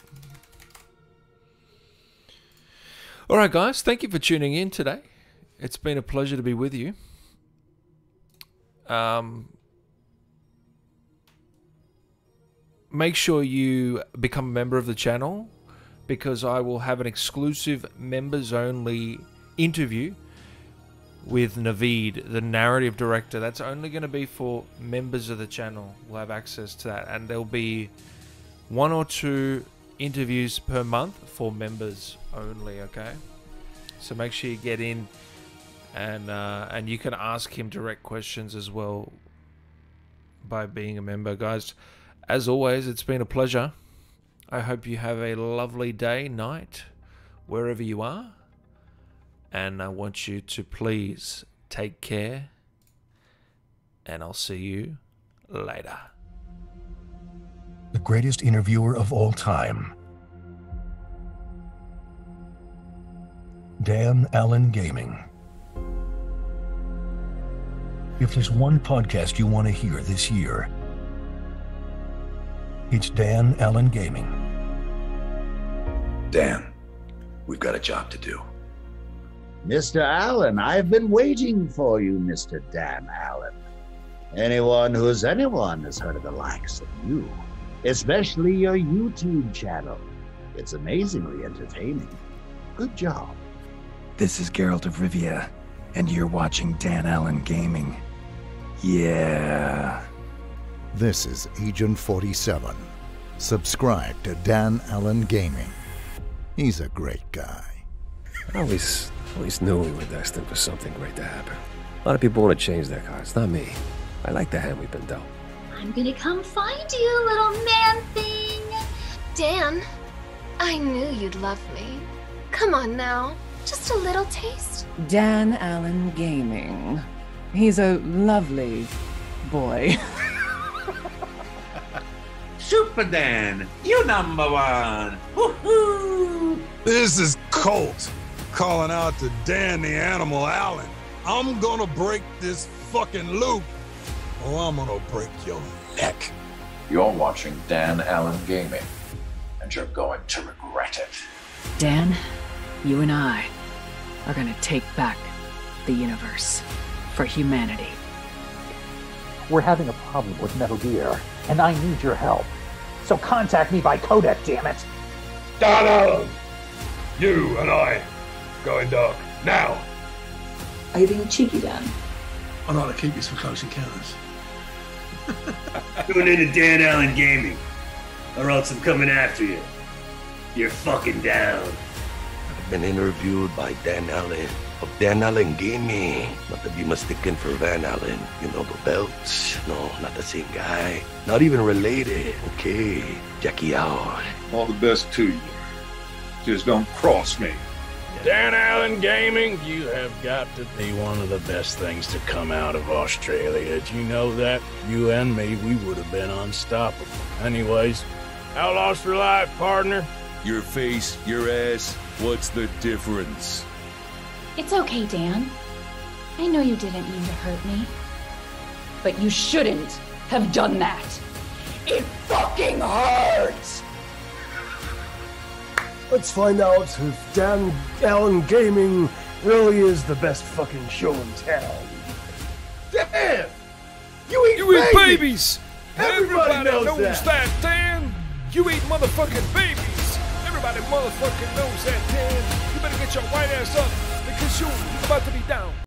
All right, guys. Thank you for tuning in today. It's been a pleasure to be with you. Um, make sure you become a member of the channel because I will have an exclusive members only interview with Navid, the narrative director. That's only going to be for members of the channel. We'll have access to that, and there'll be one or two interviews per month for members only. Okay, so make sure you get in, and uh, and you can ask him direct questions as well by being a member, guys. As always, it's been a pleasure. I hope you have a lovely day, night, wherever you are and I want you to please take care, and I'll see you later. the greatest interviewer of all time. Dan Allen Gaming. If there's one podcast you want to hear this year, it's Dan Allen Gaming. Dan, we've got a job to do. Mr. Allen, I've been waiting for you, Mr. Dan Allen. Anyone who's anyone has heard of the likes of you, especially your YouTube channel. It's amazingly entertaining. Good job. This is Geralt of Rivia, and you're watching Dan Allen Gaming. Yeah. This is Agent 47. Subscribe to Dan Allen Gaming. He's a great guy. I always, always knew we were destined for something great to happen. A lot of people want to change their cards, not me. I like the hand we've been dealt. I'm gonna come find you, little man thing. Dan, I knew you'd love me. Come on now, just a little taste. Dan Allen Gaming. He's a lovely boy. Super Dan, you number one. Woohoo! This is Colt calling out to Dan the Animal Allen. I'm gonna break this fucking loop, or I'm gonna break your neck. You're watching Dan Allen Gaming, and you're going to regret it. Dan, you and I are gonna take back the universe for humanity. We're having a problem with Metal Gear, and I need your help. So contact me by codec, damn it! Dan Allen! You and I going dark now! Are you being cheeky, Dan? I like to keep this for close encounters. Tune in to Dan Allen Gaming, or else I'm coming after you. You're fucking down. I've been interviewed by Dan Allen of Dan Allen Gaming. Not to be mistaken for Van Allen. You know the belts? No, not the same guy. Not even related. Okay, Jackie out. All the best to you. Just don't cross me. Dan Allen Gaming, you have got to be one of the best things to come out of Australia. Did you know that? You and me, we would have been unstoppable. Anyways, outlaws for life, partner. Your face, your ass, what's the difference? It's okay, Dan. I know you didn't mean to hurt me. But you shouldn't have done that. It fucking hurts! Let's find out if Dan Allen Gaming really is the best fucking show in town. Damn! You eat You eat babies! babies! Everybody knows that. Dan! You eat motherfucking babies! Everybody motherfucking knows that, Dan! You better get your white ass up because you're about to be down.